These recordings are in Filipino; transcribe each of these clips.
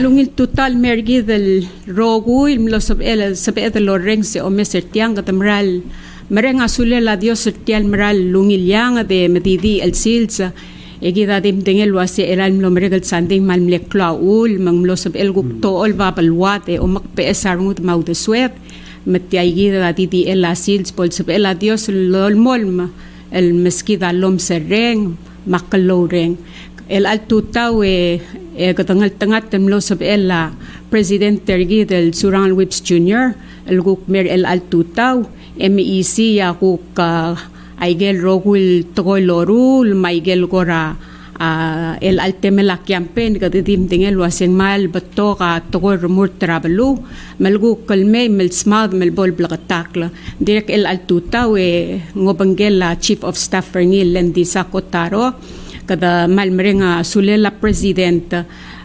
Malungil total mergi del rogu il lo sab el sab et lo reng se o meser tiang katamral merenga sule la dios tial meral lungil yang de medidi el silsa egida dim dingel wasi eral lo meregal sanding mal mle klaul mang lo sab el gukto ol va balwate o mak pe esarngut mau de suet. Metia egida di el la sils pol sab el dios lol molma. El meskida lom sereng makalo reng el altutau e e katangal tangat temlo sab ella president tergi del Suran Whips Jr. el mer el altutau MEC ya ku ka aigel rogul togoy lorul maigel gora el altemela campaign ka didim dingel waseng mal batto ka togoy rumur trabalu melgu kalme mel smad mel bol blagatakla direk el altutau e ngobangela chief of staff ngil lendi sa kotaro kada malmrenga sulela president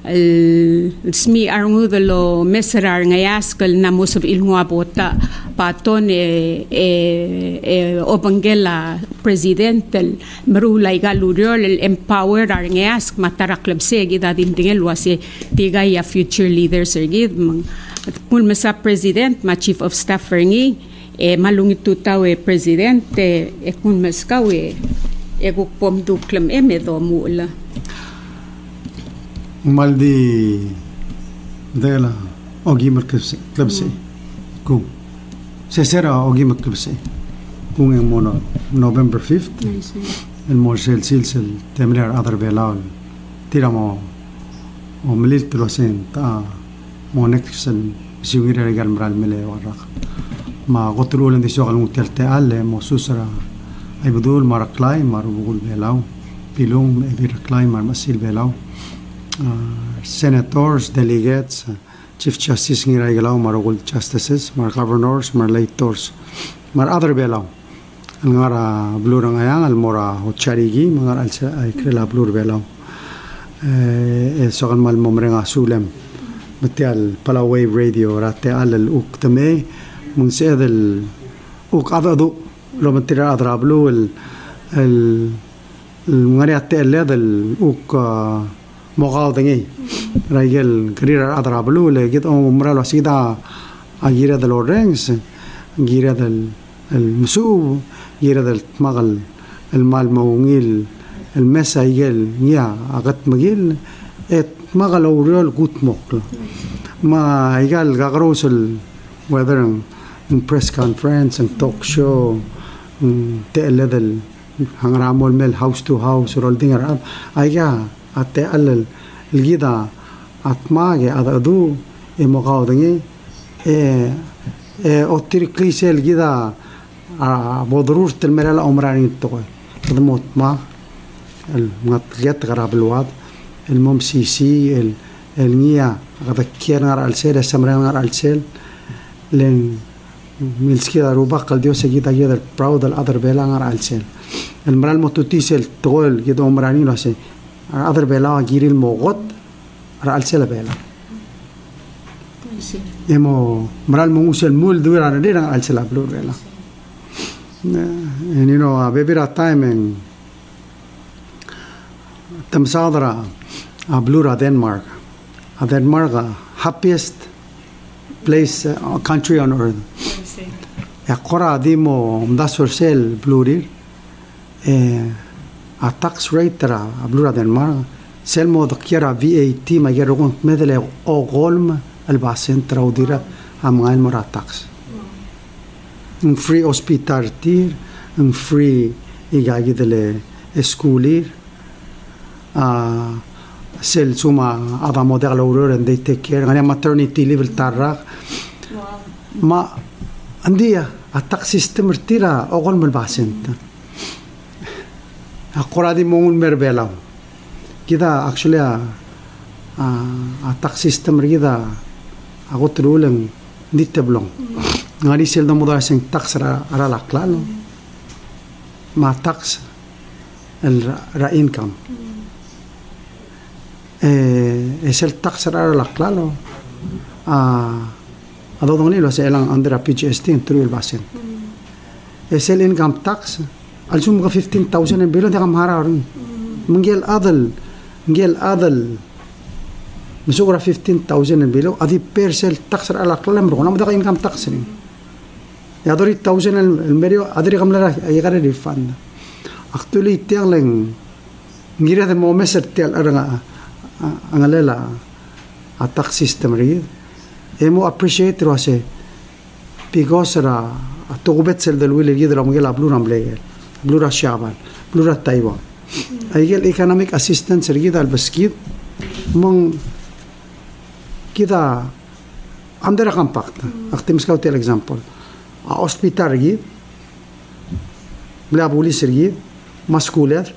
el smi arngu de lo meserar ngayaskal na musab ilngwa bota paton e e, e obangela president el marula igaluriol el empower ar matara club segi da dimdingel wasi tiga ya future leaders ergid mul mesa president ma chief of staff ngi e malungit tutaw e president e kun meskaw e ego pom du klem eme do mula maldi dela ogi merkebse klebse ku sesera ogi merkebse kung en mono November 5th el morsel silsel temler adar belal tiramo o melil kilosen ta mo neksen siwira regal mral mele warak ma gotululan di sogal mutelte alle mo susara ay budul maraklay marubugul belaw pilong ebiraklay marmasil belaw uh, senators delegates chief justice ngiray galaw marugul justices mar governors mar lators mar other belaw ngara blur ang ayang al mora hocharigi mga al ay krela blur belaw eh so kan mal momrenga sulem matial palaway radio al al uk tame mun sedel uk adadu lo material adrablu el el mungani atte elle del uk mogal dengi raigel grira adrablu le git umra lo sida agira del orrengs gira del المسوب يرد المغل المال موغيل المسا يل يا أغت مغيل ات مغل أوريول قوت مقل ما يقال غغروس ال whether in press conference and talk show te'elledel hangramol mel house to house rol dingar ab aya atte allal lgida atmage ad adu e moqawdangi e e ottir klise lgida بضرورة الملا العمراني التقوي خدموت ما المطليات غراب الواد الممسيسي النية غذكير نار السيل السمرين نار السيل لين milskida ruba kal dio seguida yo del proud del other bela ngar alsel el mral motutisel tol yedo omrani lo se other bela giril mogot ar alsel bela emo mral mungusel mul dura dira alsel blur bela and you know a bebira time en tamsadra a blura denmark. A denmark happiest place uh, country on earth Ahora dimo un dato el blurir. Eh, a tax rate a blura del mar. Selmo quiera VAT, ma quiero un medele o golm al basen traudira a mora tax. Un free hospital un free y gagidele esculir. Ah, a sel suma a la modelo aurora en de te maternity level tarra. Ma and the attack system rida, a government basint, a koradimun rida, actually a attack system rida, a gotrul and niteblon, and i say the motto as tax rida rala clan, the tax and the income, and tax ra ra la klalo ma tax el ra income eh, es el tax ra la klalo ah Ado dong ni lo se elang under a PGST en true el basen. Es el income tax al sum ka 15,000 en bilo de kam hara rin. Mungel adal, mungel adal مسوغرا 15000 البيلو ادي بيرسل تخسر على كلام رغم ما income tax ni ya dori 1000 المريو ادري قملا يغري ريفاند actually tiang leng ngira de mo meser tial aranga angalela a tax emu appreciate ro ase because ra togubet sel del wil yidra mgela blura mlege blura shaban blura taiwan ايجل ايكونوميك اسيستنس رجيدا البسكيت من كده عندنا رقم باقت أختي مسكاو تيل اكزامبل اوسبيتال رجيد بلا بوليس رجيد ماسكولر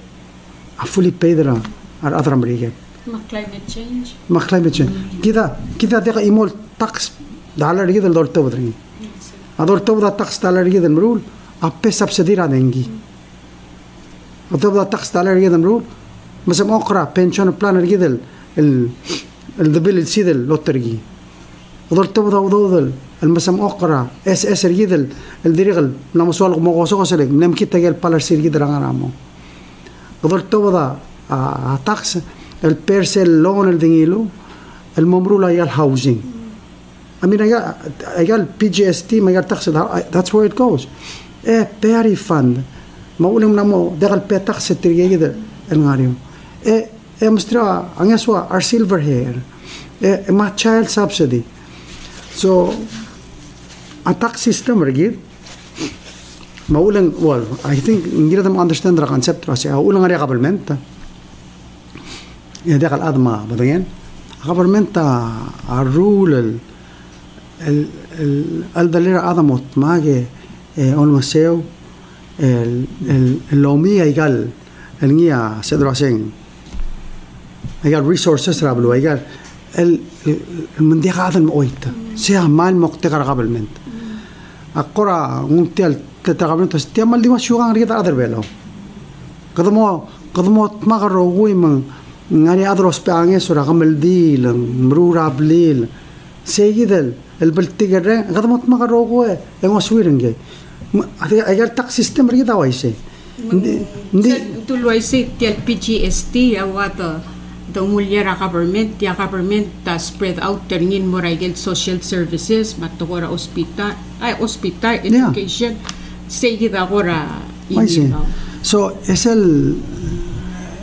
افولي بيدرا ار اضرم رجيد. ما كلايمت تشينج ما كلايمت تشينج كده كده دقيقه إيمول الطقس على ريد الدور تو بدرني الدور تو بدأ الطقس على ريد المرول أبي سبسدي رادنجي الدور بدأ الطقس على ريد المرول مثلا أقرأ بنشان بلان ريد ال ال الدبل السيد اللوترجي الدور تو بدأ وضوضل المسام أقرأ اس إس ريد الدريغل لما سؤال مغوصو سلك نمكي تجيل بالر سيرجي درانغرامو الدور تو بدأ آه، الطقس البيرسل لون الدنيلو الممرولة هي الهاوزين I mean, I got, I got PGST, I got tax, that's where it goes. Eh, peri fund. Maulim na mo, dagal pe tax tirigay el ngario. Eh, eh, mustra, ang yaswa, our silver hair. Eh, ma child subsidy. So, a tax system rigid. Maulang, well, I think, hindi na understand the concept kasi, ulang nga government. Eh, dagal adma, ba yan? Government, a el, el, el dalera adamot mage eh, on maseo el el lomia igal el nia sedro asen igal resources rablo igal el المنديق هذا المؤيت سيها مال مقتقر قبل منت القرى ممتال تتقابل تستيا مال دي وشو غان ريد أدر بيلو قدمو قدمو تمغر ووي من ngani adros pe ange sura gamal dil mrura blil سيد البلتيجر غدا ما ما روغو يا سويرنجي اگر تاك سيستم ريدا وايسي Ndi tuloy si tiel PGST awata the mulyera government ya government ta spread out teringin mo raigel social services matokora hospital ay hospital education say gida gora I see. So es el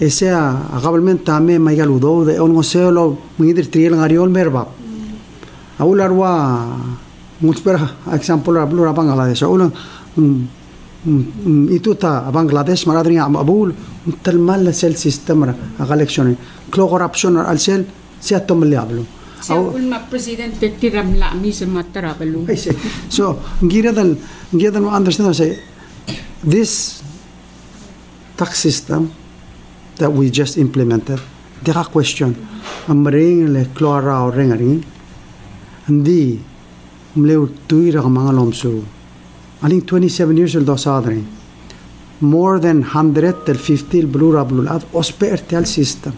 E isea qabalmen taame mayaludowde ongoseolo mungidir trielngariol merbab aular wa muchpera example blura bangladesh aulan ituta bangladesh maradri abul talmal la sel sistema agalection klo corruption al sel siatom li ablu أو البريزيدنت تيرم لا ميس ما ترابلو so غير than غير than understand say this tax system that we just implemented, there are questions. I'm Amring le chlora o ringering. Ndi mleu tui ra mga I think 27 years old dosadring. More than 100 till 50 blue rablul ad ospe ertel system.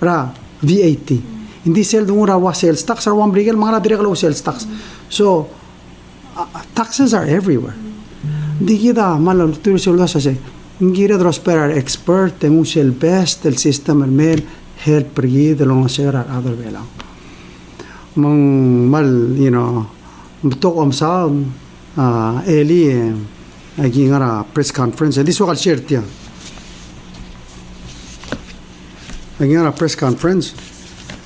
Ra V80. Hindi sel dun ra wa sales tax ra wan brigel mga direk sales tax. So uh, taxes are everywhere. Di kita malaluturi sa ulo sa say, ngira drosperar expert en un el best el sistema mer help pergi de lo sera other vela. Mong mal you know tok om sa eli agi ngara press conference. This wakal share tia. Agi ngara press conference.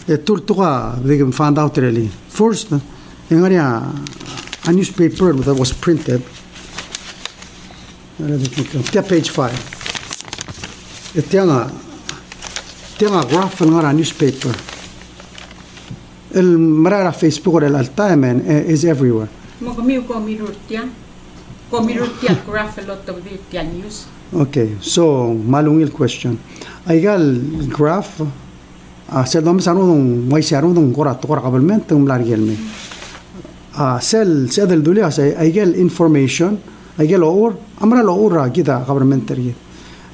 E tur tuka they found out really. First ngari a newspaper that was printed Até page five. It tem a tem a graph in our newspaper. Facebook or ولا التايمن is everywhere. the Okay, so malungil question. I el graph ah, a ser dom sanu dom mai saru dom gora tora qabel men largelme. A sel sel del dulia information Αγγέλ ούρ, αμρά λο ούρα, κοίτα, γαβρ μεν τεργή.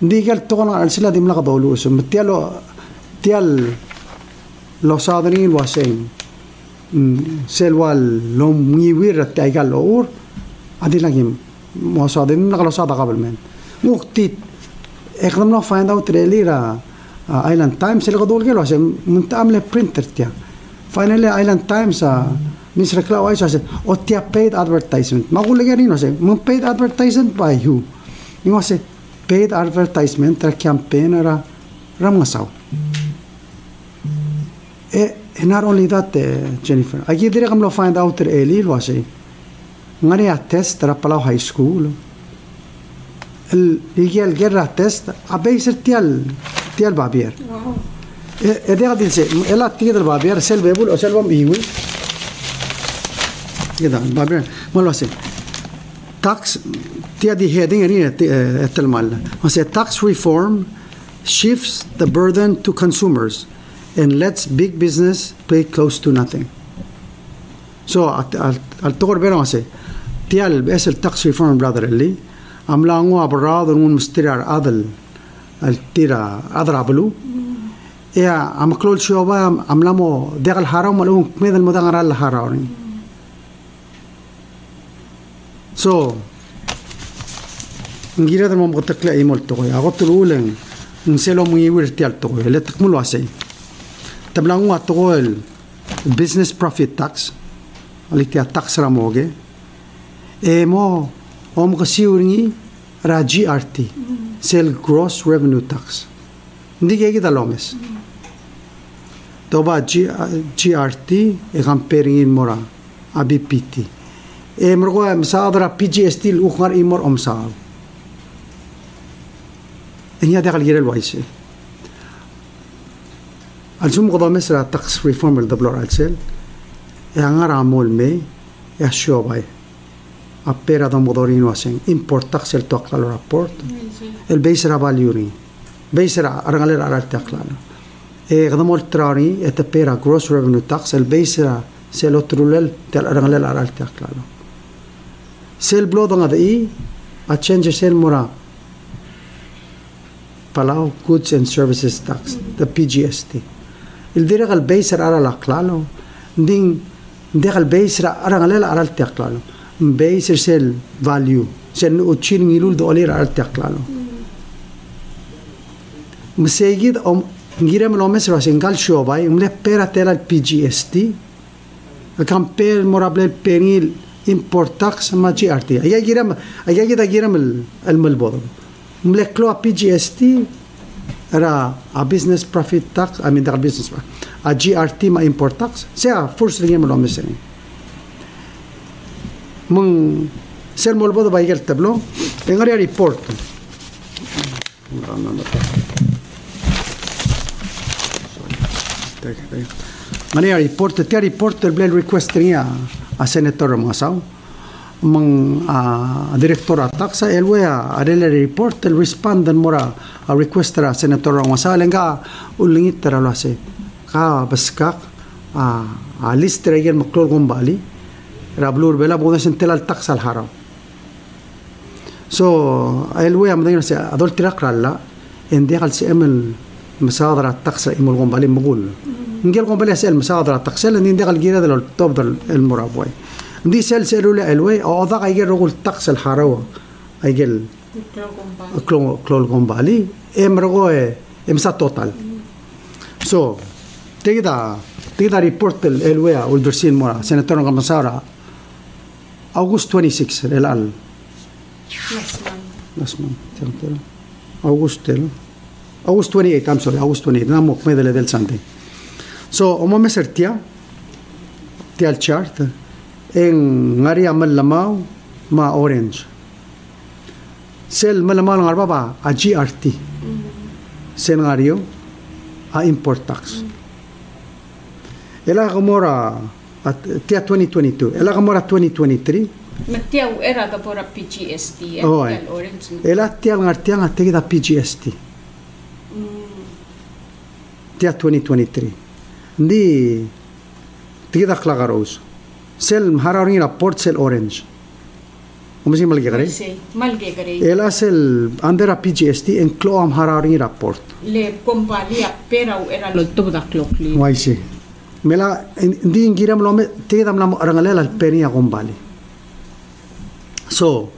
Ντι γελ τόγον αρσίλα διμ λαγα μπαουλούσου, με τιάλο, τιάλ λο σάδριν βασέιν. Σέλουαλ λο μουιβίρ τε αγγέλ ούρ, αντί λαγίμ, μου ασάδριν λαγα λο σάδα γαβρ μεν. Μουχτή, έκδαμ λο find out τρελίρα, Island Times, έλεγα δόλ γέλο, σε μου τα άμλε printer τια. Finally, Island Times, Ms. Reklawa is say, oh, tia paid advertisement. Magulega rin say, mo paid advertisement by who? Ingo say, paid advertisement tra campaign ra ramngasaw. Eh, and not only that, eh, Jennifer, agi dire kam lo find out ter eli eh, lo say, eh, ngani a test tra palaw high school. Il igi al gerra test, abay sir tial tial babier. Wow. Eh, eh, dia dil say, ela tial babier, sel bebul o sel bom iwi. إذا tax reform shifts the burden to consumers and lets big business pay close to nothing so al tokor bero ase tial es el tax reform brother اللي عملوا اضرار ومسترع عدل التيرا اضربلو يا عم كلول شو عملوا دغ الحرام ولو كميد al haram so ngira da mamgo takla e mol to ya gotul ulen nselo mu yiwir tial to le takmul wasai tablangu atol business profit tax. Ali ti tax ramoge e mo om gasiurni raji arti sel gross revenue tax. Ndige gi lomes. Toba grt e gamperin mora abpt مرغوا مصادرة بي جي اس تي الأخر إمر أمصار إن يا داخل غير الويسي الجم غضا مصر تقص ريفورم الدبلور ألسل يعنى رامول مي يا شوباي appena da modorin wasen importax el tokla lo rapport el base ra valiuri base ra rangaler ara tokla e gadam ol trani et appera gross revenue tax el base ra se lo trulel tel rangaler ara tokla 셀 블로동아다 이 아첸저 셀 모라 Palau Goods and Services Tax, the PGST. Ildira kal beisar ara la klalo, ding hindi kal beisar ara ngalela aral tiak klalo. Beisar sel value, sel uchin ngilul do olir aral tiak klalo. Msegid om ngira mo mes ro singal shobay, umle pera tela PGST, kam per morable penil مرابل بينيل import tax ما جي ار تي ايا جيرم ايا جيدا جيرم الملبوض مله كلو بي جي اس تي را a business profit tax I mean the business a GRT ma import tax sea first ringe من أمس رين من سير مولبودو بايجر تبلو انغري ريبورت Mani report ti report el blen request niya uh, Senator Masaw mang ah, uh, direktor atak sa elwea adela ah, report el respond dan mora a request ra senator ang wasa lenga ulingit tara lase ka baskak a a list ra yan maklor gombali rablur bela bona sentelal tak sal haraw. So elwea mdin sa adol tirak ralla en dekal si emel masadra tak sa imul gombali mugul. نقول قوم بلا سأل مسادر التقسل ندي قال كيرا دل التوب المرابوي ندي سأل سالو لأ الوي أو اضا قال رغول التقس الحراوه قال كلو كلو كومبالي إم رغوة إم سا توتال. سو تيدا تيدا ريبورت الوي أو الدرسين مورا سنتور قمصارا اوغوست 26 الان last month august august 28 ام سوري august 28 نعم مقمدة لدى سانتي so omo meser tia tia al chart en ngari amal lamau ma orange. Sel malamau ng arba ba a GRT sel ngario a import tax. Ela kamora at tia 2022 ela kamora 2023 Matiaw era da pora PGST. Oh, eh. ela tia ngartia ngate da PGST tia 2023 دي تجي داخله غروز سيل مهرارين رابورت سيل اورنج ومزي مال غري مال غري الا سيل اندر بي جي اس تي ان كلو كومباليا بيراو era lo toda clockli واي سي mela ndi ngiram lo me te dam la rangalela al penia gombali. So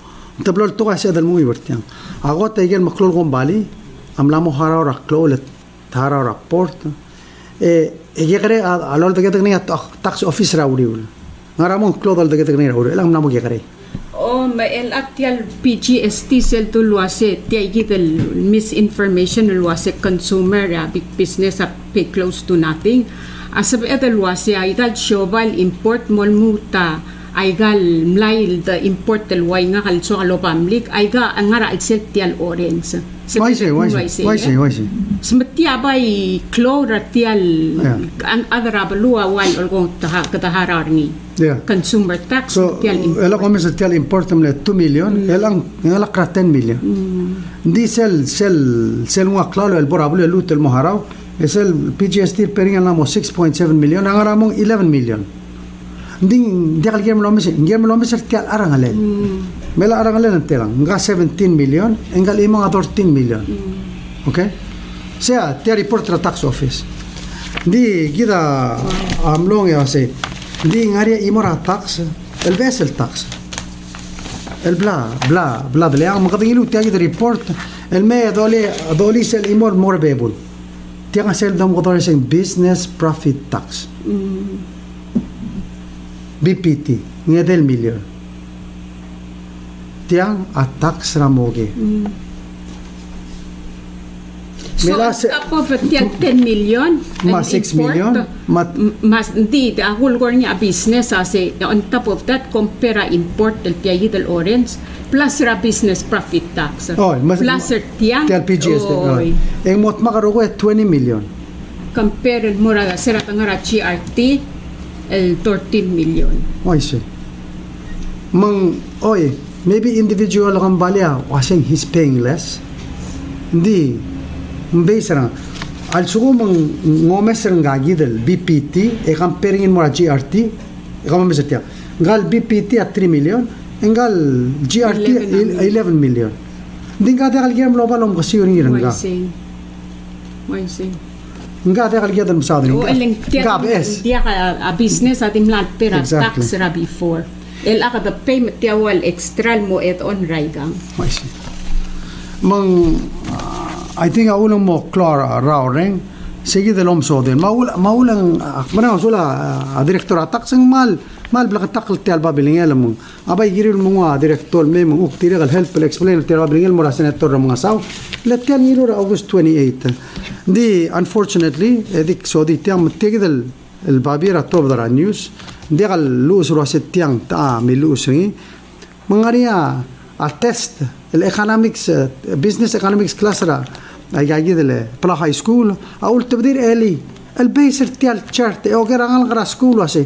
tablol to ase dal muy vertian ago te gel maklol gombali amlamo hara ora klolet hara ora port. E egere alol de getek ni tax office rauriul ngaramon klo dal de getek ni rauriul elam namo gegere Oh, el actual PGST sel tu luase tiagi del misinformation luase consumer ya big business a pay close to nothing. Asab eta luase ay gal shobal import mol muta ay gal mlay the import del way nga kal so alo pamlik ay ga angara al sel tial orange. Wai se wai se wai se wai se Smetia bay clora tial Yeah. ang adra balua wal olgong taha kataharar ni. yeah. Consumer tax so tial ela komis tial import le 2 million elang ela kra 10 million. Di sel sel sel wa klalo el borabul el lut el moharaw esel PGST peringan lamo 6.7 million angaramong 11 million. Ndi di kal gem lo mis gem lo mis tial arang ale mela arang ale telang nga 17 million engal imong 14 million. Okay? Sea te report tra tax office. Di gida amlong ya se di ngaria imora tax. El vessel tax. El bla bla bla de leang makadingilu tiagi de report. El me doli doli sel imor more bebul tiang sel dam sing business profit tax BPT nga del million tiang a tax ramoge So, Mela on se- top of it, yan 10 million. Ma an 6 import, million, ma- m- Mas, hindi, ahul ko niya business ase, on top of that, compare import del tiyayi del orange, plus ra business profit tax. Oh, mas- plus ra tiyang. tial PGS Oy. en mot makarugo 20 million Compare el mura da sera tangara GRT, el 13 million. Oy se. Mang oy, maybe individual kang balya wasing he's paying less. Hindi mbase ra al sugo mang ngomes ra ngagi del BPT e comparing mo ra GRT e kamo mesetia. Ngal BPT at 3 million, ngal GRT 11 11 million. Hindi nga te kalgiyam loba lom kasi yun nga. Why sing? Nga te masado O eling tiya Nga tiya ka a business atim lat pera tax ra before. El aka the payment tiya wal extra mo et on raigang. Mang, ah, I think aulang mo Clara Rauring, sige de lom so din. Maul maulang mana sula a director atak sang mal mal blaka takal ti alba bilingel mo. Abay giril mo nga director me mo uktira gal help explain ti alba bilingel mo ra senator ra mga saw. Let yan ngiro ra August 28. Di unfortunately edik so di tiam tigidel el babira top dara news. Di gal luus ro tiang ta mi luus ngi. Mangaria a test el economics eh, business economics class ra ay gagi dele pla high school اقول تبدير الي البيسر تيال تشارت او غير عن غرا سكول واسي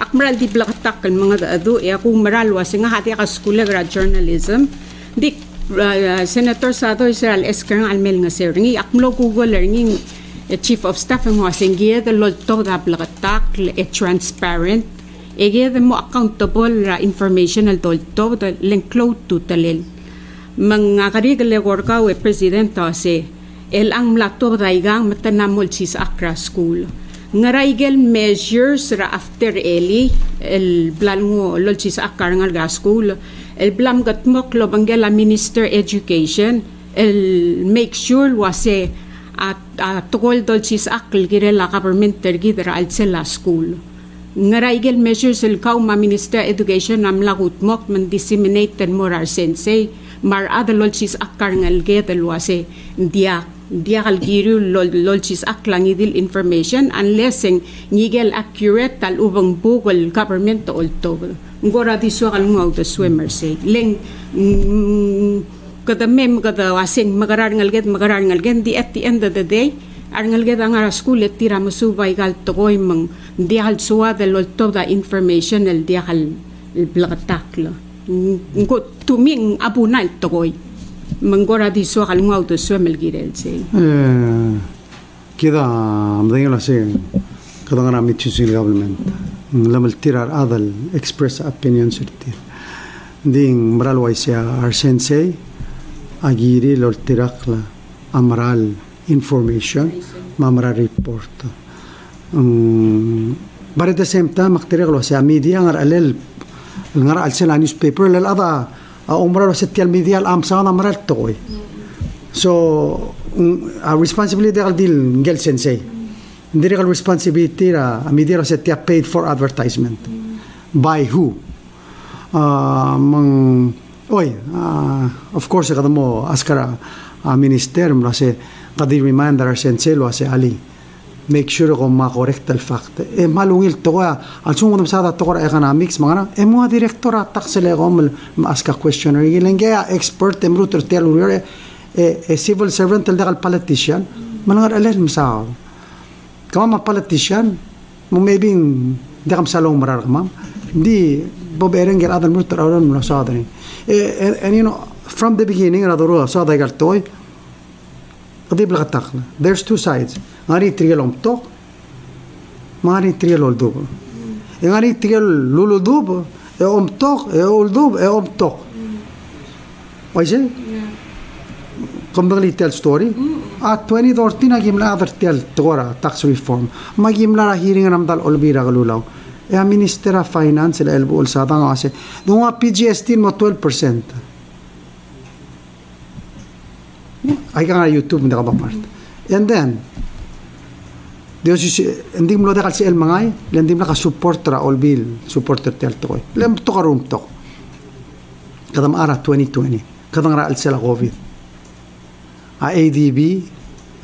akmaral di blakatak kan mga adu e ako maral was nga hati ka school gra journalism. Di uh, senator Sado Israel Esker almel nga sir. Ngi akmlo google ngi eh, chief of staff mo asingie the lol to da blakatak e transparent ege mo accountable ra information al tol to the to talil. Mga karigale gorka we president se el ang mlato daigang matanamol sis akra school nga raigel measures ra after eli el blan ngo lol sis akar nga ga school. El blam gat mo klobangela minister education. El make sure wase at at tugol dol sis akl girela government tergidra al sela school. Nga raigel measures el kaw ma minister education nam lagut mok man disseminate ten morar sensei. Mar adalol sis akar ngal gedel wase dia diakal giru lol lol chis aklang idil information unless ang nigel accurate tal ubang bugol government to ulto ngora di so kal ngaw the swimmer say leng kada mem kada wasing magarar ngalget magarar ngalgen di at the end of the day ar ngalget ang ara school et tira masubay gal to koy mang diakal suwa the lol to the information el diakal blagataklo ngo tuming abunal to koy mangora di so kal ngau to so mel girel se كده مدين سي كده انا ميت شو government لما التيرار هذا الاكسبرس opinion سرتير دين مرال ويسيا ارسنسي agiri lor tirakla amral information mamra report um, but at the same time maktiraglo sa media ngar alel ngar al sela newspaper lal ada tial media al am sa amral toy so um, a responsibility dal dil ngel sensei. Individual responsibility ra a media sa tia paid for advertisement. By who? Uh, mang oy uh, of course kada mo askara uh, minister mo se kadi reminder sensei lo se ali make sure go ma correct al fact e mal wil to wa al sumo dem sada to gora egana mix e mo director a tax aska questionary e lenge expert dem ruter tel ure e, e civil servant tel dal politician. Ma ngar ale dem sa. Kama politician mo maybe dem salo mar ar di bob erengel gel adam ruter aron mo sada e, and you know from the beginning ra do ro sada gal toy قضيب لغتاقنا there's two sides ngari trial om tok ngari trial ol dub ngari trial lulu dub e om tok e ol dub e om tok Oye, kembali tell story. A 2014 agim la other tell tora tax reform. Magim la hearing ram dal olbira galulaw. E a Minister of Finance la elbo sa tang ase. Dunga PGST mo 12%. Ay nga YouTube hindi ka ba part. And then, Dios si hindi mo dakal si el mangay, hindi mo ka support ra all bill, supporter tel to koy. Lem to ka room to. Kadam ara 2020. Kadang ra sila COVID. A ADB,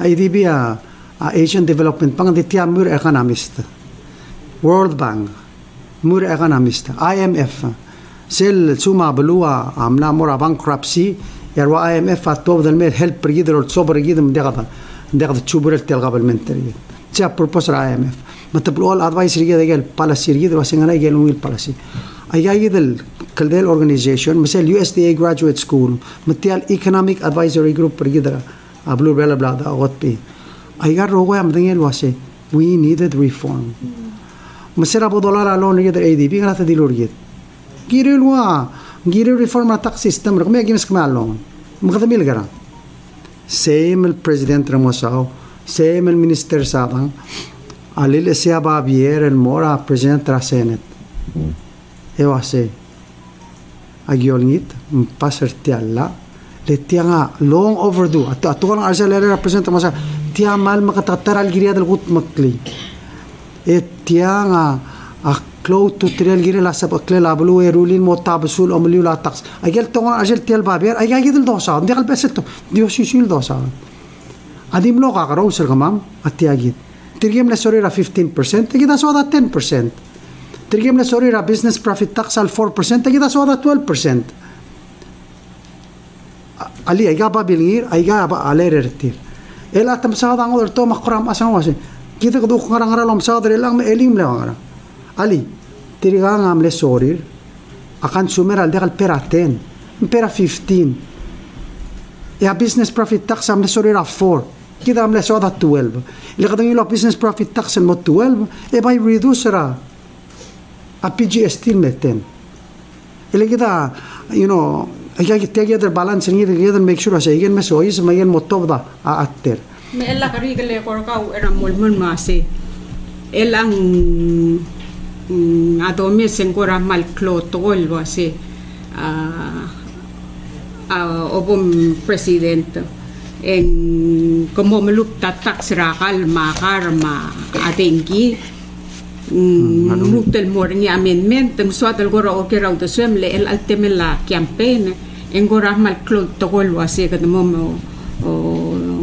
ADB a, a Asian Development Bank, di tiya mur economist. World Bank, mur economist. IMF, sel suma belua amna mora bankruptcy, يعني يروى آي إم إف اتوب الميل هيلب بريد اور تصبر ريد من دغدا دغدا تشوبر التل قبل من تري تشا بروبوزر آي إم إف. مطلب أول ادفايس ري ريد قال بالاسي ري جيد واسين واسنغنا قال ويل بالاسي أي ايا يدل كل ديل اورجانيزيشن مثل يو إس دي إي جراجويت سكول متيال ايكونوميك ادفايزري جروب بريدرا ابلو بلا بلا دا اوت بي. أي ايا روغو ام دنيل واسي وي نيدد ريفورم مسيرا بودولار على لون ريد اي دي بي غلط دي لوريد كيريلوا لوا غيري ريفورم تاك سيستم رقم يجي مسك مالون مغدمي الجرا سيم البريزيدنت رموساو same el minister sabang alil siya babier el mora president tra senate ewa se agiolngit passer tialla le tianga long overdue at ato kan arsal le represent masa tia mal makatatar al كلو توتريال غير لا سب اكل لابلو يرولين موتا بسول أمليو لا تقص. أجل تو أجل تيل بابير. اي يدل دوشا دي قلب ستو دي شي شي دوشا أدي ملوغا غرو سرغمام اتياجي ترجم لسوري را 15% تجي دا سودا 10% ترجم لسوري را بزنس بروفيت تقص على 4% تجي دا سودا 12% ali aiga babilingir aiga ba alerertir ela إلا da ngor to ma qram asan wase kidak du qara ngara lom sadre lang إليم la ngara Ali, ti rigan am sorir, a kan sumer al degal pera 10, pera 15. E business profit tax am le sorir a 4. Kida am le 12. Le gadan ilo business profit tax mo 12, e bai reducera a PGST me 10. E le you know, Ay, ay, te balance ni gyer den make sure as again me so is mayen motob da. Me ella kari gele kor ka u era molmun ma. Elang Mm, adomi sengora mal clotol o así a a obum presidente en como me lupta taxragal ma garma atengi nuk mm, del morni mm, amen men suat el gora okera ut suem le el altemel la campaign en gora mal clotol o así que momo o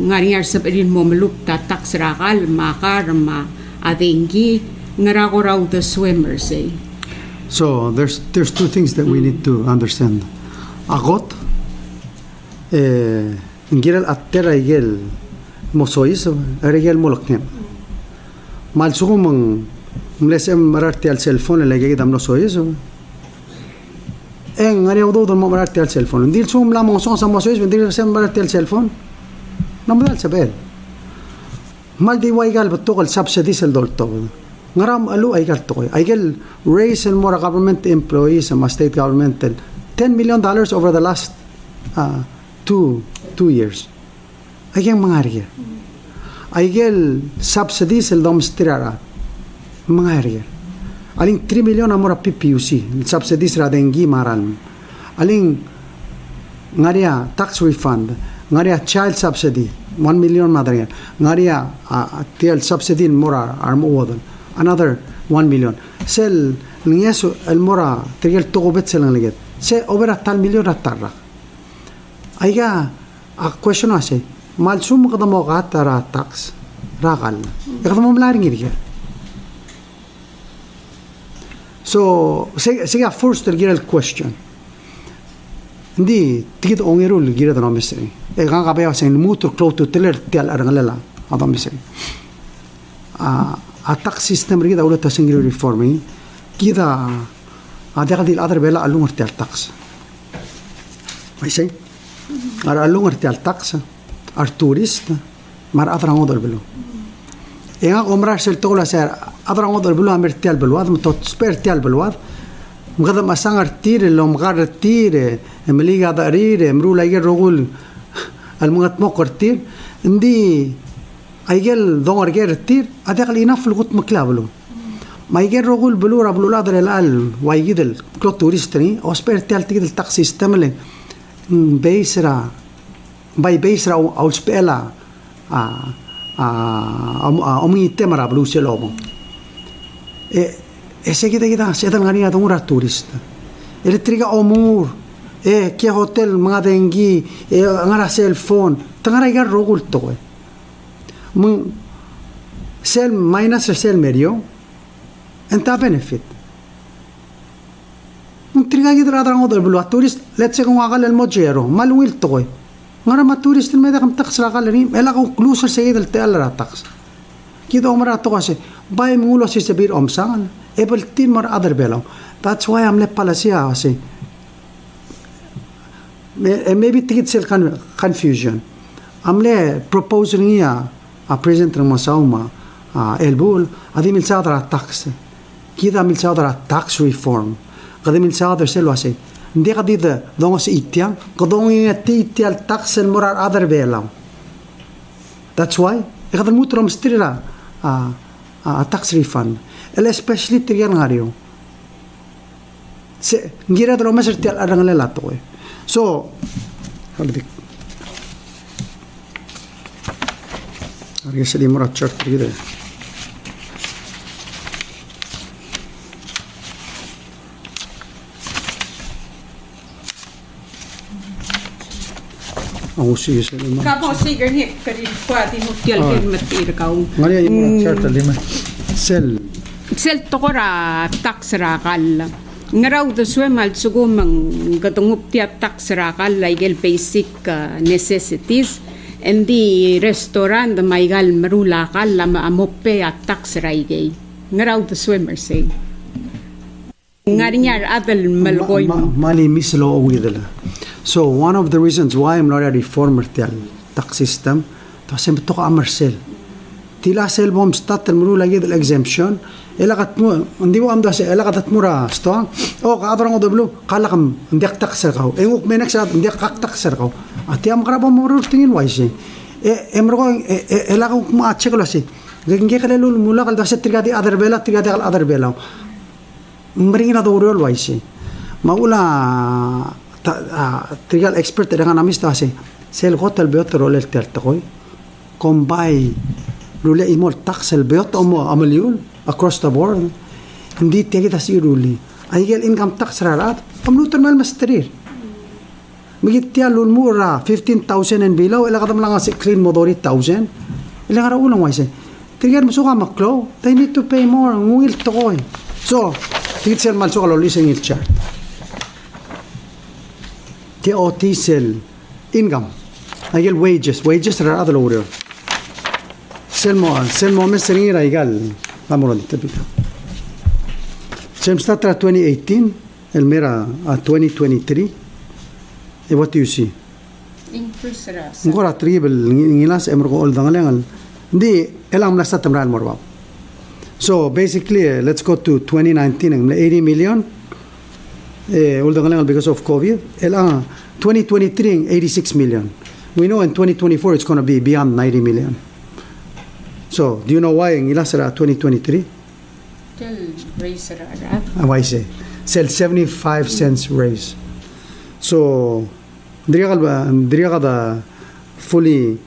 ngariar saberin momo lupta taxragal ma garma atengi ngarako raw the swimmers eh. So there's there's two things that we need to understand. Agot eh ngiral attera igel mosois regel moloknem. Mal sugo mang mlesem mararti al cellphone le gege dam no sois. En ngari udo do mararti al cellphone. Dil sum la mo son sa mosois dil sem mararti al cellphone. Namadal saber. Mal di waigal batokal subsidies el dolto. Ngaram alu ay gal toy ay gal raise and more government employees and state government 10 million dollars over the last uh, two two years. Ay gal mga area ay gal subsidies el domstrara mga area aling 3 million amora PPUC subsidies ra dengi maran aling ngaria tax refund ngaria child subsidy 1 million madria ngaria uh, tiel subsidy mora armo wodon another 1 million. Sel ngeso el mora tigel to bet sel ngeget over tal million atarra aiga a question ase mal sum kada mo gatara tax. Ragal. Kada mo mlaring irge. So se se first der el question. Ndi tigit ongerul gira da no mesri e ga ga ba sen mutur klotu teler tial arangalela adam mesri ah اتاك سيستم ريدا ولا تسنجري ريفورمي كيدا هذا غادي الاضر بلا علوم تاع الطقس ماشي؟ ار علوم تاع الطقس ار توريست مار اضر هودر بلو. يا عمر سير تقول سير اضر هودر بلو أمر تاع البلواد متو سبير تاع البلواد مغدا ما سانغر تير لو مغار تير ملي غادا رير امرو المغات مقر تير. ندي ايجل دونر جير تير ادغل ينف الغط مكلابلو ما يجر رغول بلو رابلو لادر الال وايجدل كلوت توريستني او سبير تال تيجدل تقسي ستملي بيسرا باي بيسرا او سبيلا ا امي تمرا بلو ese omur eh kia hotel mga dengi eh ngara cellphone tengara eh من سيل ماينس سيل ميريو أنت بنفيت نتريكا يدرا درا نضرب بلوا توريست لا تسيكون غالا الموجيرو. ما الويل طوي غرا ما التوريست الماذا قم تقص غالا ريم إلا غو كلوس سيد التال راه تقص كيدا عمرها تقص باي مولو سي سبير امسان إبل تين مر اضرب بيلو. ذاتس واي ام لي palacia سي maybe تجد سيل كان كونفيوجن ام لي here. apresentă măsauma elbul, eh, adi milțadra taxe. Kida milțadra tax reform. Kida milțadra se luase. Ndega dida dongo se itian, kadong inga te itial tax el morar adar velam. That's why, e kadal mutram strira eh, eh, a tax refund. El especially trian ngario. Se ngira dro meser tial arang lelato. So, halik riesce di morarci a aprire Oh, sì, sì, se non... Capo, sì, che ne è per il quadro, non Maria, io mm. non lima. Sel. Sel tora, taxra, galla. Ngarau da suwe mal tsugumang, gatungup tia taxra, galla, igel basic uh, necessities. Endi restaurant da maigal marula kala ma amoppe at tax raigay ngaraw the swimmer say. Ngarinyar adal malgoy. mali mislo awidala so one of the reasons why i'm not a reformer tel tax system to sem to amersel tila sel bom stat el marula gid exemption ela gat mu ndi wam da se ela gat mura sto o ga adra ngo deblu qalaqam ndi e ngok menak sa ndi qta qser qaw ati am emro ga ela ga ma achek la se ngi se tirga di adar bela tirga di adar maula trial expert dengan amista se sel hotel beotro lel tertoy combine lule imol tax el beot omo amaliul across the board hindi tegi ta si ruli aigel income tax rarat amlutan mal masterir Magit tiya lun mo ra 15,000 and below. Ila katam lang si clean mo dori 1,000. Ila nga ra ulang waise. Tigyan mo suka maklo. They need to pay more. Ngungil to ko eh. So, tigit sel mal suka loli sing il chart. Oti sel income. Agil wages. Wages ra adal Selmo, Selmo Messeri Raigal, Amron Tepita. Chemstatra 2018, Elmira at 2023. And what do you see? Increase ras. Ngora tribal ngilas emro ol dangalengal. Di elam lasa tamral morwa. So basically, let's go to 2019, 80 million. Eh, ul because of COVID. Elam 2023, 86 million. We know in 2024 it's going to be beyond 90 million. So, do you know why in ilas ra 2023? Till raise ra ra. Ah, why say? Sell 75 cents raise. So, diriya ka diriya ka da fully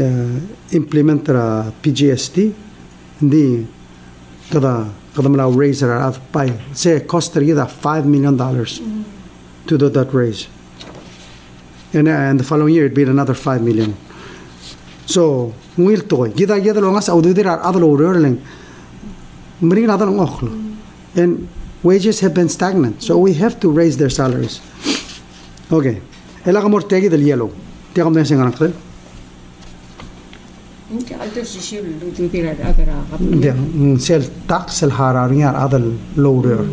uh, implement ra PGST hindi kada kada mala raise ra pay say cost ra 5 million dollars to do that raise. And, uh, and the following year it'd be another 5 million so ngil toy. Gida gida longas audidir ar adlo urling mring adal ngokhlo and wages have been stagnant. So we have to raise their salaries. Okay. Ela gamor tegi del yellow. Mm, te gamne sengan khel انت قلت شي شي تدير هذا غير سيل تاكس الحراري على هذا اللورر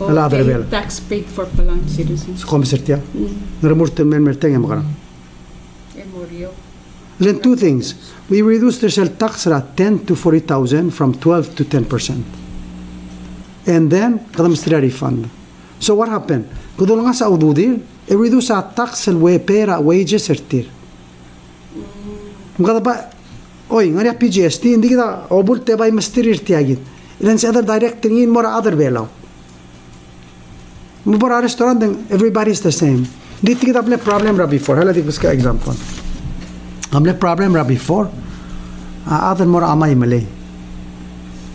الادر بيل تاكس بيد فور بلانت سيتيزنز كومسرتيا نرمورت من مرتين مغرم then two things. We reduced the sales tax rate 10 to 40,000 from 12 to 10%. And then, the ministry refund. So what happened? When we saw the we reduced our tax and we paid our wages. We said, Oi, ngari a PGST, hindi kita obul te bay mister irti agit. Ilan si other director ngin mora other belaw. Mubara restaurant, everybody is the same. Hindi kita ble problem ra before. Hala dikus ka example. हामीले problem र before आदर मोर आमा इमले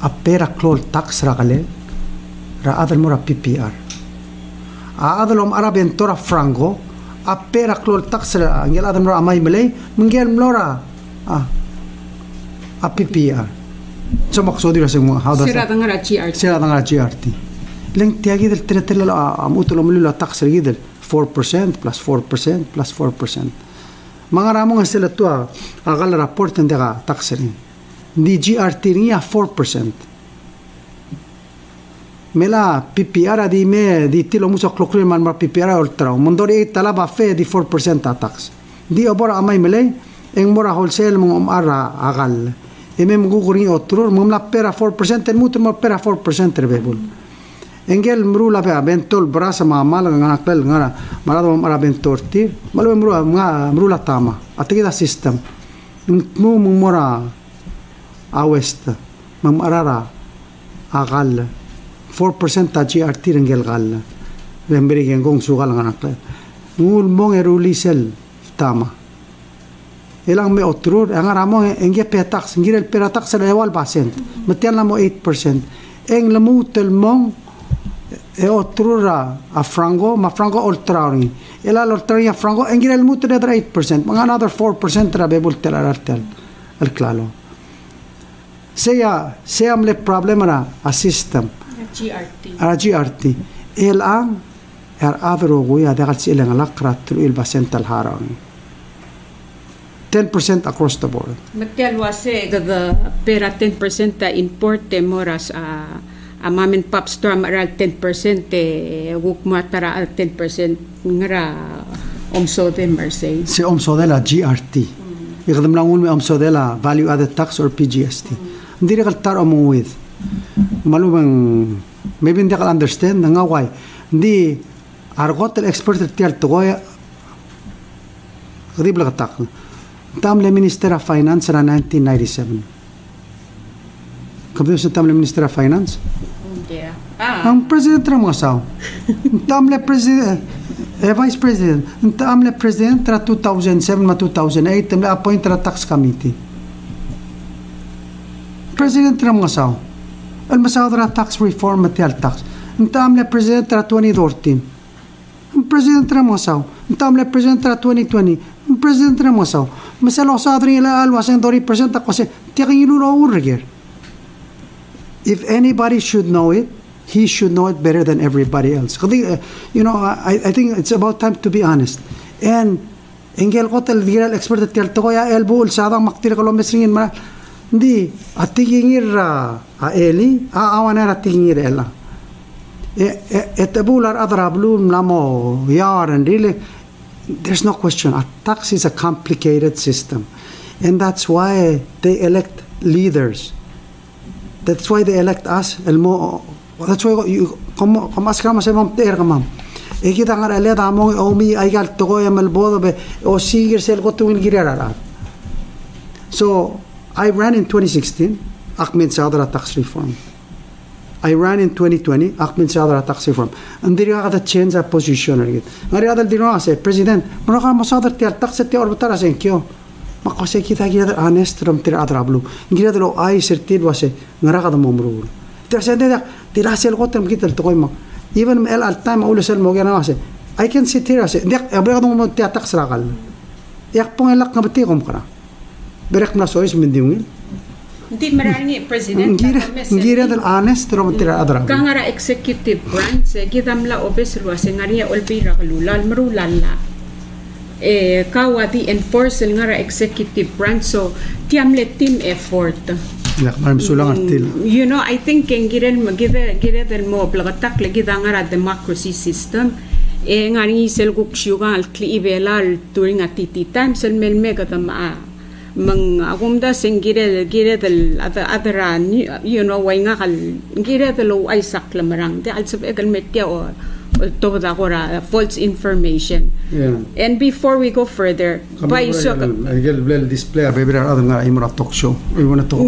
अ पेरा क्लोल टक्स रकाले र आदर मोर पिपिआर आदर लम अरबेन तोरा फ्रांगो अ पेरा क्लोल टक्स र अंगेल आदर मोर आमा इमले मंगेल मलोरा अ पिपिआर चो मक्सो दिरा सेंग हाउ दस सेरा दंगा राची आर्ट सेरा दंगा राची आर्ट लिंग त्यागी दल तेरे तेरे लो अमुतलो मलुला टक्स रगी दल 4% plus 4% plus 4%. 망아라몽 했을 또 아갈 라포트 내가 딱스린 DGRT니야 4% mela PPR di me di tilo muso klokre man mar PPR ultra mondori e talaba fe di 4% tax. Di obor amai mele eng mora wholesale mong umara agal. Eme mugukuri otrur mumla pera 4% en mutur mor pera 4% rebebul. mm -hmm. engel mru la pe bentol brasa ma mal nga kel nga mara do mara bentor ti. Malu mru nga mru la tama atiki da system mu mu mora a west. Ma marara a gal. 4% ta ji engel gal. Lembre gen gong su gal nga kel mul mong eruli tama elang me otrur anga ramo engge e petax ngirel petax sel ewal pasent metian la mo 8% eng lemutel mong e otrura a frango ma frango oltrauni e la oltrauni a frango engire il muto da 8% ma another 4% tra bebul tel artel al clalo. Seya seyam le problema ra a system. GRT. ara GRT el ang er adro guya da gal silang lakrat il basental harang 10% across the board. Matial wase the pera 10% ta importe moras a a mom and pop store maral 10% te wuk matara al 10% ngara omso de Marseille. si omso de la GRT يخدم لهم من امسو de la value added tax or PGST hindi rin kaltar among with malumang maybe hindi ka understand nga why hindi argot el expert tiyal to goya hindi bla katak tam le minister of finance ra 1997 Këpëdhëse të amle Ministra Financë? Yeah. Ah. Am presidente tramoçal. Tam le presidente é vice president. Tam le president tra 2007 ma 2008 tam le appoint tra tax committee. President tramoçal. El masao tra tax reform ma tial tax. Tam le president tra 2014. President tramoçal. Tam le president tra 2020. President tramoçal. Mesela o sadri ila alwa sen dori president ta qose tiqilu lo urger. If anybody should know it, he should know it better than everybody else. Uh, you know, I, I think it's about time to be honest. And engel ko tal diral expert at tel to ya elbo ul sa maktir ko mesringin ma hindi atigingir a eli a awana atigingir ela. Et bular adrablu mlamo yar and really there's no question a tax is a complicated system. And that's why they elect leaders that's why they elect us. Elmo, that's why you come come ask kama sebam ter kama. Eki tangar elia tamong omi aigal togo ya melbodo be o sigir sel win tungil girera. So I ran in 2016. Ahmed Sadra tax reform. I ran in 2020. Ahmed Sadra tax reform. And there are the change of position. Ngari adal dinoase president. Mano kama sadar tiar tax tiar orbitar asen kyo. Μα κόσε εκεί θα γίνεται ανέστρωμ τυρ ατραπλού. Γίνεται λέω άι σερτήρβασε γράγα το μομρούγουν. Τυράσε εντέδια τυράσε λιγότερο μου κοίτα το κόημα. Ήβεν με έλα τάιμα ούλες έλμο για να μάσε. Άι κεν σε τυράσε. Δεν έπρεπε το μομρούγουν τι ατάξε ράγαλ. Έχ πόν έλα καμπτή εγώ μου Μπερέχουμε να σωρίς με την ουγγελ. Γύρετε ανέστρωμ τυρ ατραπλού. Κάγαρα executive branch, κοίτα μου λέω πέσρου ασενγαρία ολπίρα γλου, λαλμρου λαλά. Eh kawati enforce ngara executive branch. So tiamle team effort. Yak maram sulang artil. you know i think keng giren magida gira del mo plagatak le gida ngara democracy system. E ngari sel guk shuga al kli ibela during a titi time sel mel mega ma mang agumda sing gire gire del adara you know way nga kal gire del ay sakla marang. De al sab egal metya o to da gora false information. Yeah. And before we go further by so egal blel display. Baby ra adang nga imra talk show. We wanna talk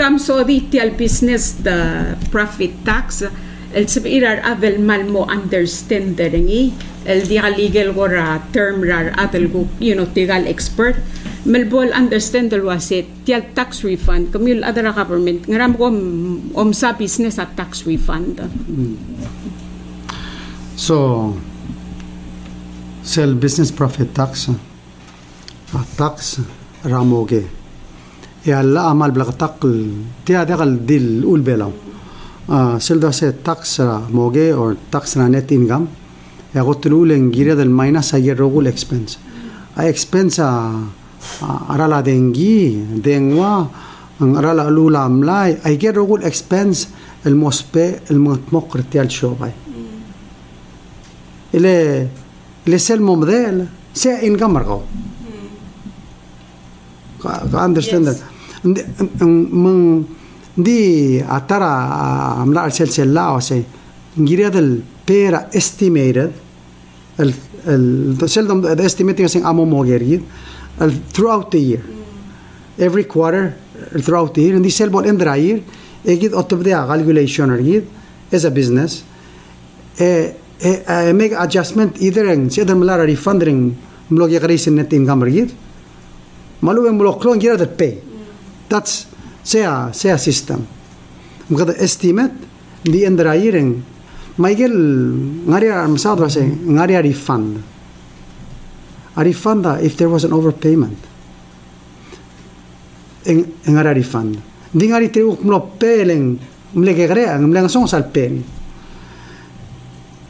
kam so di tial business the profit tax. El sab irar avel mal mo understand deringi el di legal gora term rar atel go you know tigal expert. Melbol understand dal wasit tial tax refund. Kamil adara government ngaram ko om sa business at tax refund So, sell business profit tax الطقس راموغي يلا امال بلغ تقل تي هذا قال دي الأول بلا سيل دو سي تاكس موغي أو تاكس را نت انغام يا قلت له لنجيرا دل ماينس هي الروغول اكسبنس اي اكسبنس ارا لا دنجي دنوا ارا لا لولا ملاي اي جيرو اكسبنس الموسبي المتمقر تاع الشوباي les, les سالمو مذال سائن قمرقو understand that. من دي اترى عملا ارسل سلا او سي نجيري هذا البيرا estimated ال ال seldom the estimating is amo mogeri throughout the year. Hmm. Every quarter throughout the year and this sell ball in the year يجد calculation يجد as a business uh, I make adjustment either and see them lara refund ring mlo ge garis net in gamber malu yang mlo klon gira that pay. That's sea sea system mgad estimate di endra iring Michael ngari ar msad wase ngari refund. A refund if there was an overpayment. En ngari refund. Dingari ngari tre uk mlo peleng mlege ang mlege song sal peleng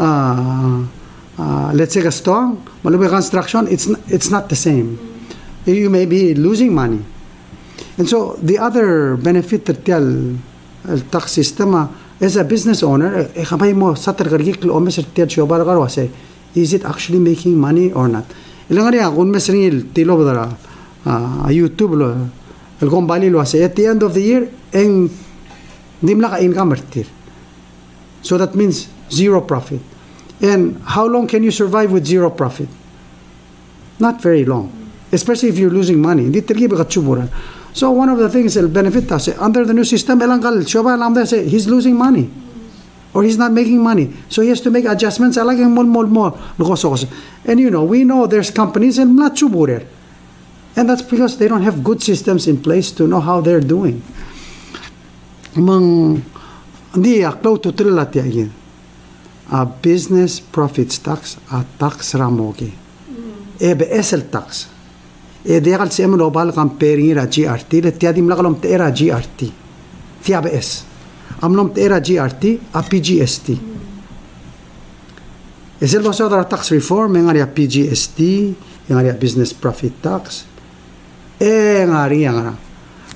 Uh, uh, let's say a store, Malube Construction, it's, it's not the same. You may be losing money. And so the other benefit تال التاكس سيستم as a business owner خماي مو ساتر غريك الأمس تال شو I say? is it actually making money or not إلا غري أقول مسرني التيلو بدرا يوتيوب لو at the end of the year إن ديم لقى income er so that means zero profit. And how long can you survive with zero profit? Not very long. Especially if you're losing money. So one of the things that will benefit us eh, under the new system, he's losing money. Or he's not making money. So he has to make adjustments. I like more, more, more. And you know, we know there's companies and not chuburer. And that's because they don't have good systems in place to know how they're doing. Among hindi ah, aklaw tutrilat again. a business profits tax a tax ramogi. Mm. Ebe esel tax. E de al sem lo bal kan peri ra ji arti le ti adim lagalom te ra ji arti ti abe es. Am nom te ra ji arti a pgst mm. esel lo sodra tax reform en area ya pgst en area ya business profit tax e ya ngari ngara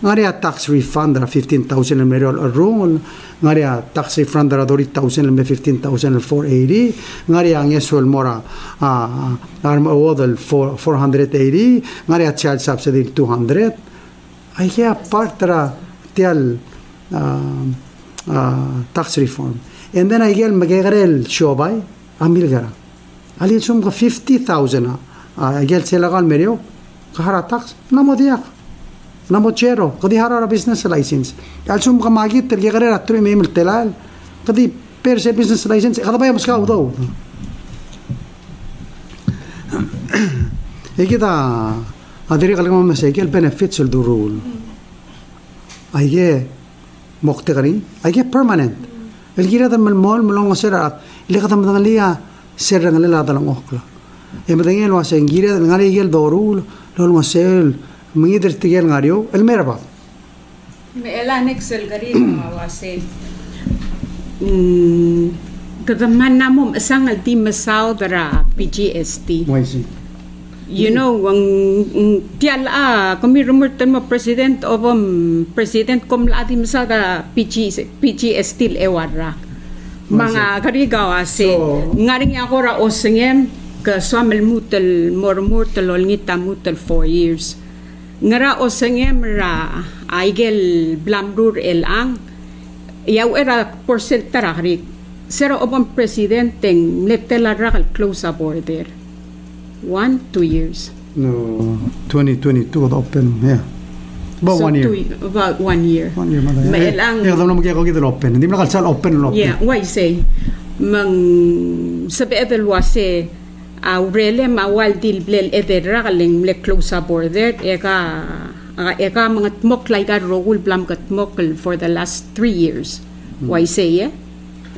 ngarea tax refund ra 15000 le meriol rung ngarea tax refund ra dori 1000 le 15000 480 ngarea ngesol mora a arm awodel 480 ngarea child subsidy 200 ai kia partra tial uh, uh, tax reform and then ai gel magegrel shobai amil gara ali sum 50000 ai gel selagal merio kahara tax namodiak namodiyak نموتشيرو قدي هارا بزنس لايسنس السوم قماجي ترجع غير اتري ميم التلال قدي بيرسي بزنس لايسنس هذا بايا مسكا وضو هي كده أدري قال لهم مساكي البنفيتس الدرول أيه مقتغري أيه permanent الجيرة ده من المول ملون سيرات اللي قدم دغليا سر دغليا هذا الموكلا إيه بدين الواسين جيرة دغليا يجيل دورول لول Mengidrtigel ngario el merba. Me elanek selgarin mawasin. Mm, Kadaman namum asang alti masaw dara PGST. Moisi. You know, ang tiyal a ah, kami rumurtan mo president of um, president kom lati masaw dara PG, PGST ewadra. Mga karigaw asin. Ah, so, Ngaring ako ra osengem ka swamal mutal mormurtal olngita mutal four years ngara osengem ra aigel blamrur el ang. Yaw era porcent tarakrik sero obang presidenteng letela rakal close a border. One two years. No 2022 the open yeah. About So one year. two- about one year. One year mother Ma elang- eh kadam na magyako gid open. Hindi mo kalsal open open. Yeah, why say mang sabi edel wase urele mawal dil blel edera galing mle close border ega ega mga tmok like a rogul blam kat mokl for the last three years. Hmm. Why say eh?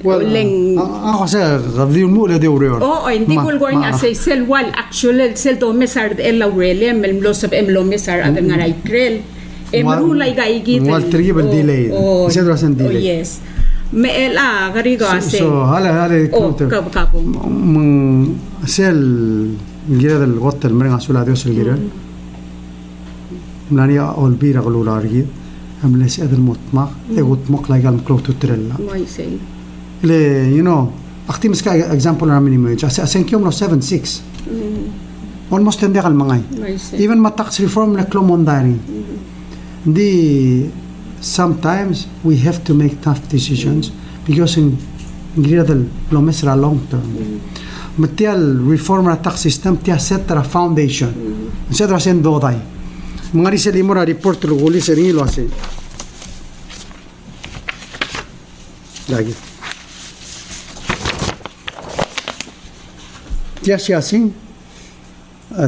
Well, leng ako sa gabi mo le de ureo. Oh, hindi ko going as a sel eh, wal actual sel to mesar el urele mel mlosab em lo mesar at nga ikrel. Emru like a igit. Wal tri bel oh, delay. Oh, Sedro. Oh, yes. Me el ah, a garigo ase. So, hala hala. Oh, kapong. Mm, kap kapo. من سيل الجيرة الغط المرنة سولا ديوس الجيرة ملانيا أول بيرا غلولا رجيد أم لس أدل مطمع إغوت مقلا يقال مكلو تترلا Why say? اللي you know أختي مسكا example أنا مني مويج أسين كيوم لو 7 6 almost hindi kal mangay Why say? even ma tax reform na klomondari di sometimes we have to make tough decisions because in gradal lo mesra long term matial metial reformer tax system tia setra foundation. setra sen dodai mangari se limora report lo goli se ringi lo ase lagi tia si asin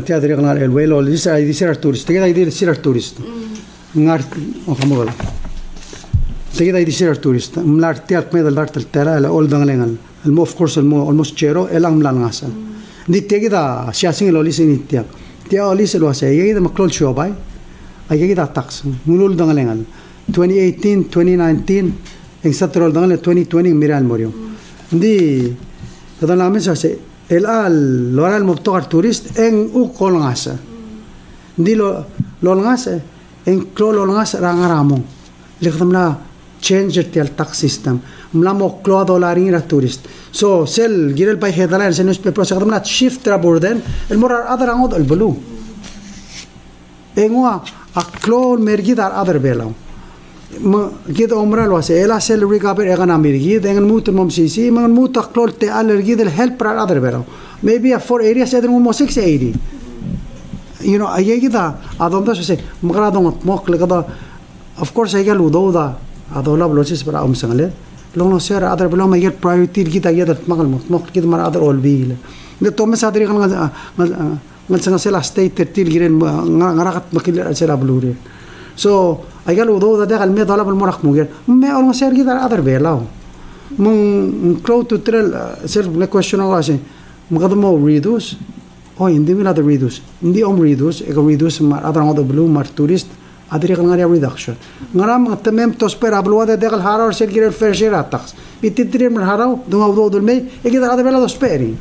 tia dirignar el velo dice ahí dice arturist te queda ahí dice arturist ngar ojamogal te queda ahí dice arturist mlar tia medal dar tel tera la old bangalengal el mo of course el mo almost chero elang mlan ngasa di tia da si asing lo lisi ni tia tia o lisi lo ase yegi da maklol show bay. Ay yegi da tax. Ngulul dangalengal 2018 2019 en satrol dangal 2020 miral morio di kada namin sa se el al lo al mobtogar turist en u kolngasa di lo lo ngasa en klo lo ngasa rangaramo likdam changer tel tax system. Mlamo klo dolarin ra tourist so sel gir el payhe dalan sen us pepro sagdamna shift ra burden el morar adar angod el bulu engwa aklo mergi dar adar belam ma gid omra lo se ela sel rigaber egana mergi dengan mut mom sisi mangan mut aklo te alergi del help ra adar belam maybe a four areas edin mo 680 you know ayegida adonda se magradon mokle kada of course aygalu dawda udo da adola blosis para um sangle long no ser other belo may get priority gida gida magal mok mok gid mar other all bil ne to mes adri kan ngal sanga sela state tertil giren ngarakat makil sela blure so agal udo da dagal me dala بالمرق مugir me almo ser gida other belao mung crow to trail ser ne question ala se magado mo reduce oh hindi mi nada reduce hindi om reduce ego reduce mar other ngodo blue mar tourist adri kan ngari reduction ngaram tamem to sper ablo da dagal harar ser gir fair share atax bititri mar haraw dunga udo dul me e gida ada bela do speri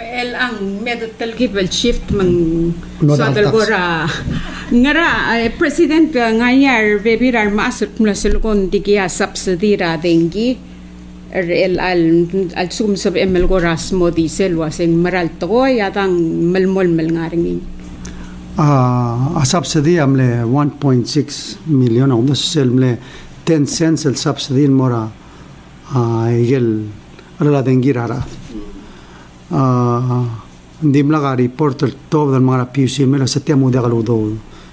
el ang medatal gibel shift mang No tax. gora ngara eh, president ngayar bebirar masut mula silgon digia subsidy ra dengi. Er el al al Ah, a, a subsidy हामीले one point six million आउँदछ हामीले ten cents subsidy मोरा हेगेल रलादेङ्गिरारा dimlagari portal top dal mara piusi mela satyam udagal udo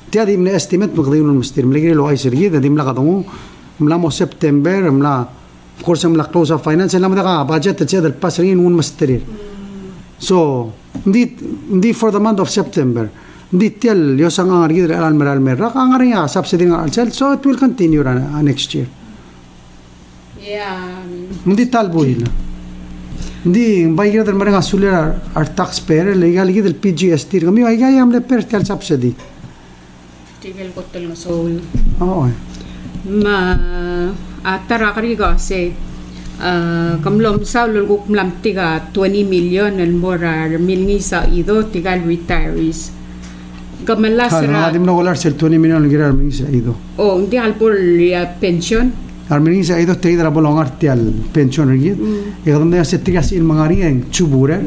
tia dimne estimate maqdin un mistir mlegri lo aisir yid dimlaga do mla mo september mla of course mla close of finance mla daga budget tia dal pasrin un mistirir so ndi ndi for the month of september. Hindi tel yo sang ang argid al meral merra ang ari nga subsidy nga al sel so it will continue ra uh, next year. yeah Hindi talbo ila. Hindi bay gira del nga suler our taxpayer legal gid el PGST kami ay gaya am le per tel subsidy. tigel kotol nga soul Oo. eh. ma atara kariga se uh, kamlom sa lulguk mlam tiga 20 million el mora milngi sa ido tigal retirees gamala sira nadim na walar sel 20 million gira al sa ido. o hindi alpor ya pension Al sa ido te idra bolong arti al pension rigid. E kadam se tigas il mangari en chubure.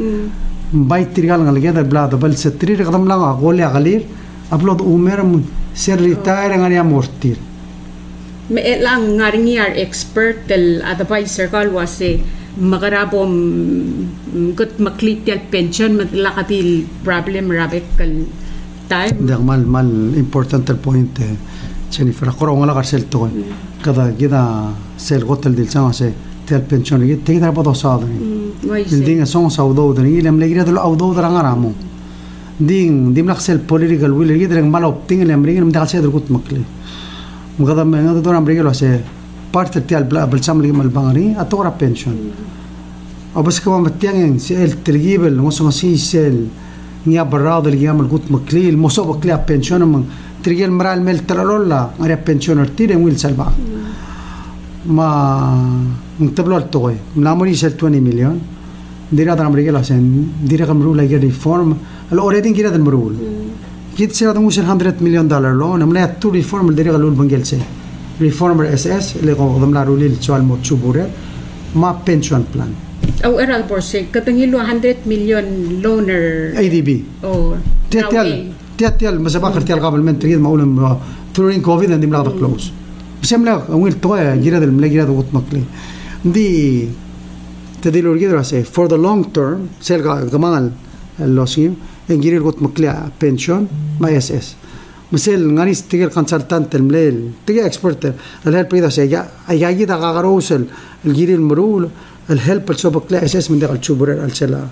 bay trigal ngal geda blada bal se tri kadam langa gole galir upload umer ser retire ngari amortir. me elang ngaringi ar expert tel advisor kal wase magarabom gut maklit tel pension matlakatil problem rabek kal time. Dang mal mal important point Jennifer. Khoro ngala garsel to mm. kada gida sel gotel mm, dil chama mm. se tel pension gi te dar bodo saad ni ding song saudo dani. Ilem le gira dol audo daranga ramo ding dim laksel political will gi drang mal opting le amri ngam dal se dar gut makle ngada me ngada dor amri lo se parte tel bla bal chama li mal bangari atora pension obas kama matiang sel trigibel ngosong si sel سي سيل نيا براض اللي يعمل قط مكلي الموسم بكلي بنشون من ترجع المرا المل ترالولا مرا بنشون ارتيري ويل سلبا ما نتبلو التوي ملاموري سيل 20 مليون ديرا دار امريكا لاسن ديرا كمرو لا يجي ريفورم الاوريدين كده المرول كيد سيرا دموش 100 مليون دولار لو نملا تو ريفورم ديرا قالوا بنجل سي ريفورمر اس اس اللي قوم لا رولي السؤال موتشو بورير ما بنشون بلان Au eral borse katangilo 100 million loaner اي دي بي or تيتيال تيتيال مسابقة تيتيال قبل من تريد معقول ثورين كوفيد عندي ملاقة كلوز بس يملا وين توي جيرا دل ملا جيرا دوت مكلي دي تدي لور جيرا سي فور ذا لونج تيرم سيل كمان اللوسيم ان جيرا دوت مكلي بنشون ما اس اس مثل غاني تيجي كونسلتانت المليل تيجي اكسبرت الهيل بريدا سي يا يا جيدا غاروس الجيري المرول الهيلب السوبك لا اساس من داخل تشوبر السلا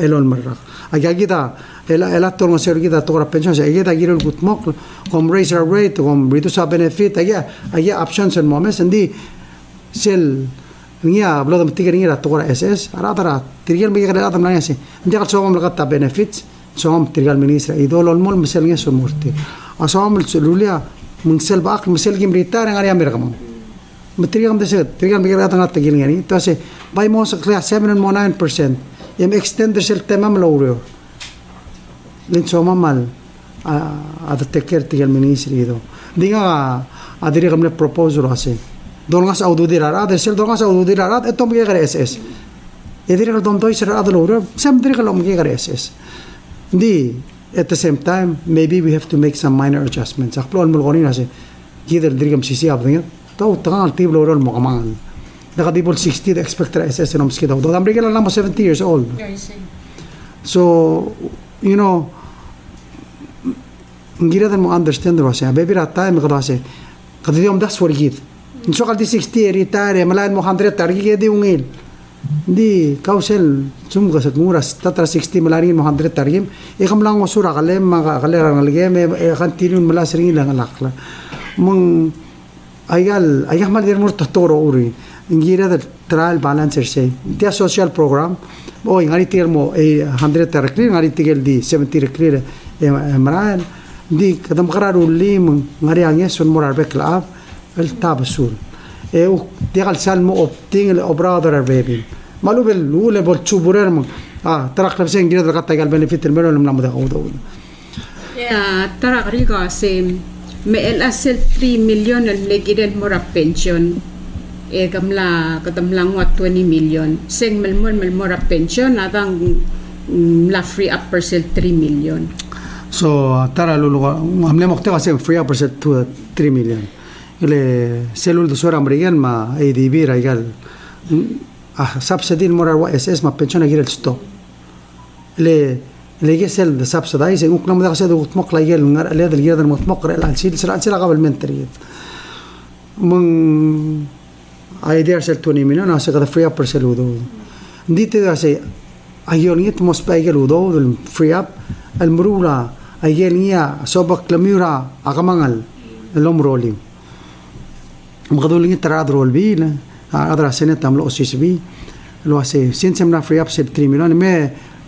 elon marra aga gida el el actor no ser gida tora pension se gida giro el gut mok com raise our rate com reduce our benefit aga aga options en moments endi sel nia hablo de tiger nia tora ss ara tara tirgel me gada adam nanya se ndi gal somam lagata benefits somam tirgal ministra idol ol mol mesel nia so murti asom lulia mun sel bak mesel gim ritar ngari amir matriyam de sir trigam bigra ta ngat gin gani to se by most class 7.9% yem extend de sir extend lowrio lin so mamal a a de teker ti el ministri do dinga a adri gam ne proposal ro ase don gas audu dir ara de sir don gas audu dir ara eto mi gare es es edri gal don toy sir ara lowrio sem dri gal mi gare es di at the same time maybe we have to make some minor adjustments akplo al mulgonina se gider dri gam sisi abdinga tau tangal tiblo rol mo kamangan nakadibol 60 the expected SS no mski daw. Amerika lang mo 70 years old. So you know ngira mo understand ro sa baby rata me kada se kada das for git so kaldi 60 retire malayan mo 100 targi ke di ungil di kausel sum gasat muras tatra 60 malarin mo 100 targim e kam lang usura kalem kalera ngalge me e kan tinun malas ring lang alakla mong ayal ayah mal dirmur totoro uri ingira da trial balancer se dia social program o ingari termo e 100 terkri ngari tigel di 70 rekri emran di kadam qarar ulim ngari ange sun morar beklab el tabasul e u digal salmo opting el obrador baby malu bel lule bol chuburer ah taraq nafsi ingira da qatta gal benefit el melo lam namuda ya ترى غريقة سيم se me el asel 3 million el legidel mora pension e gamla katamlang wat 20 million seng melmon melmora pension adang la free up per 3 million so tara lulu हमने मुख्ते से free up per 3 million ile selul do sora amrigan ma ADB raigal ah subsidy morar wa SS ma pension agir el sto le اللي هي سيل ذا سابسيدايز يقول لك ماذا سيل وتمق لي النار اللي هذا الجيدر متمق على الشيء اللي صار على قبل من تريد. من اي دي ارسل 20 مليون هسه غير فري اب ارسل ودو. دي تي ذا سي ايون يت موست باي جل ودو الفري اب المرورا ايون يا سوبك لميورا اغمانل الام مغدو لي ترا درول بين أدرا سنه تاملو اوسيس بي. لو سي سين فري اب سيل 3 مليون مي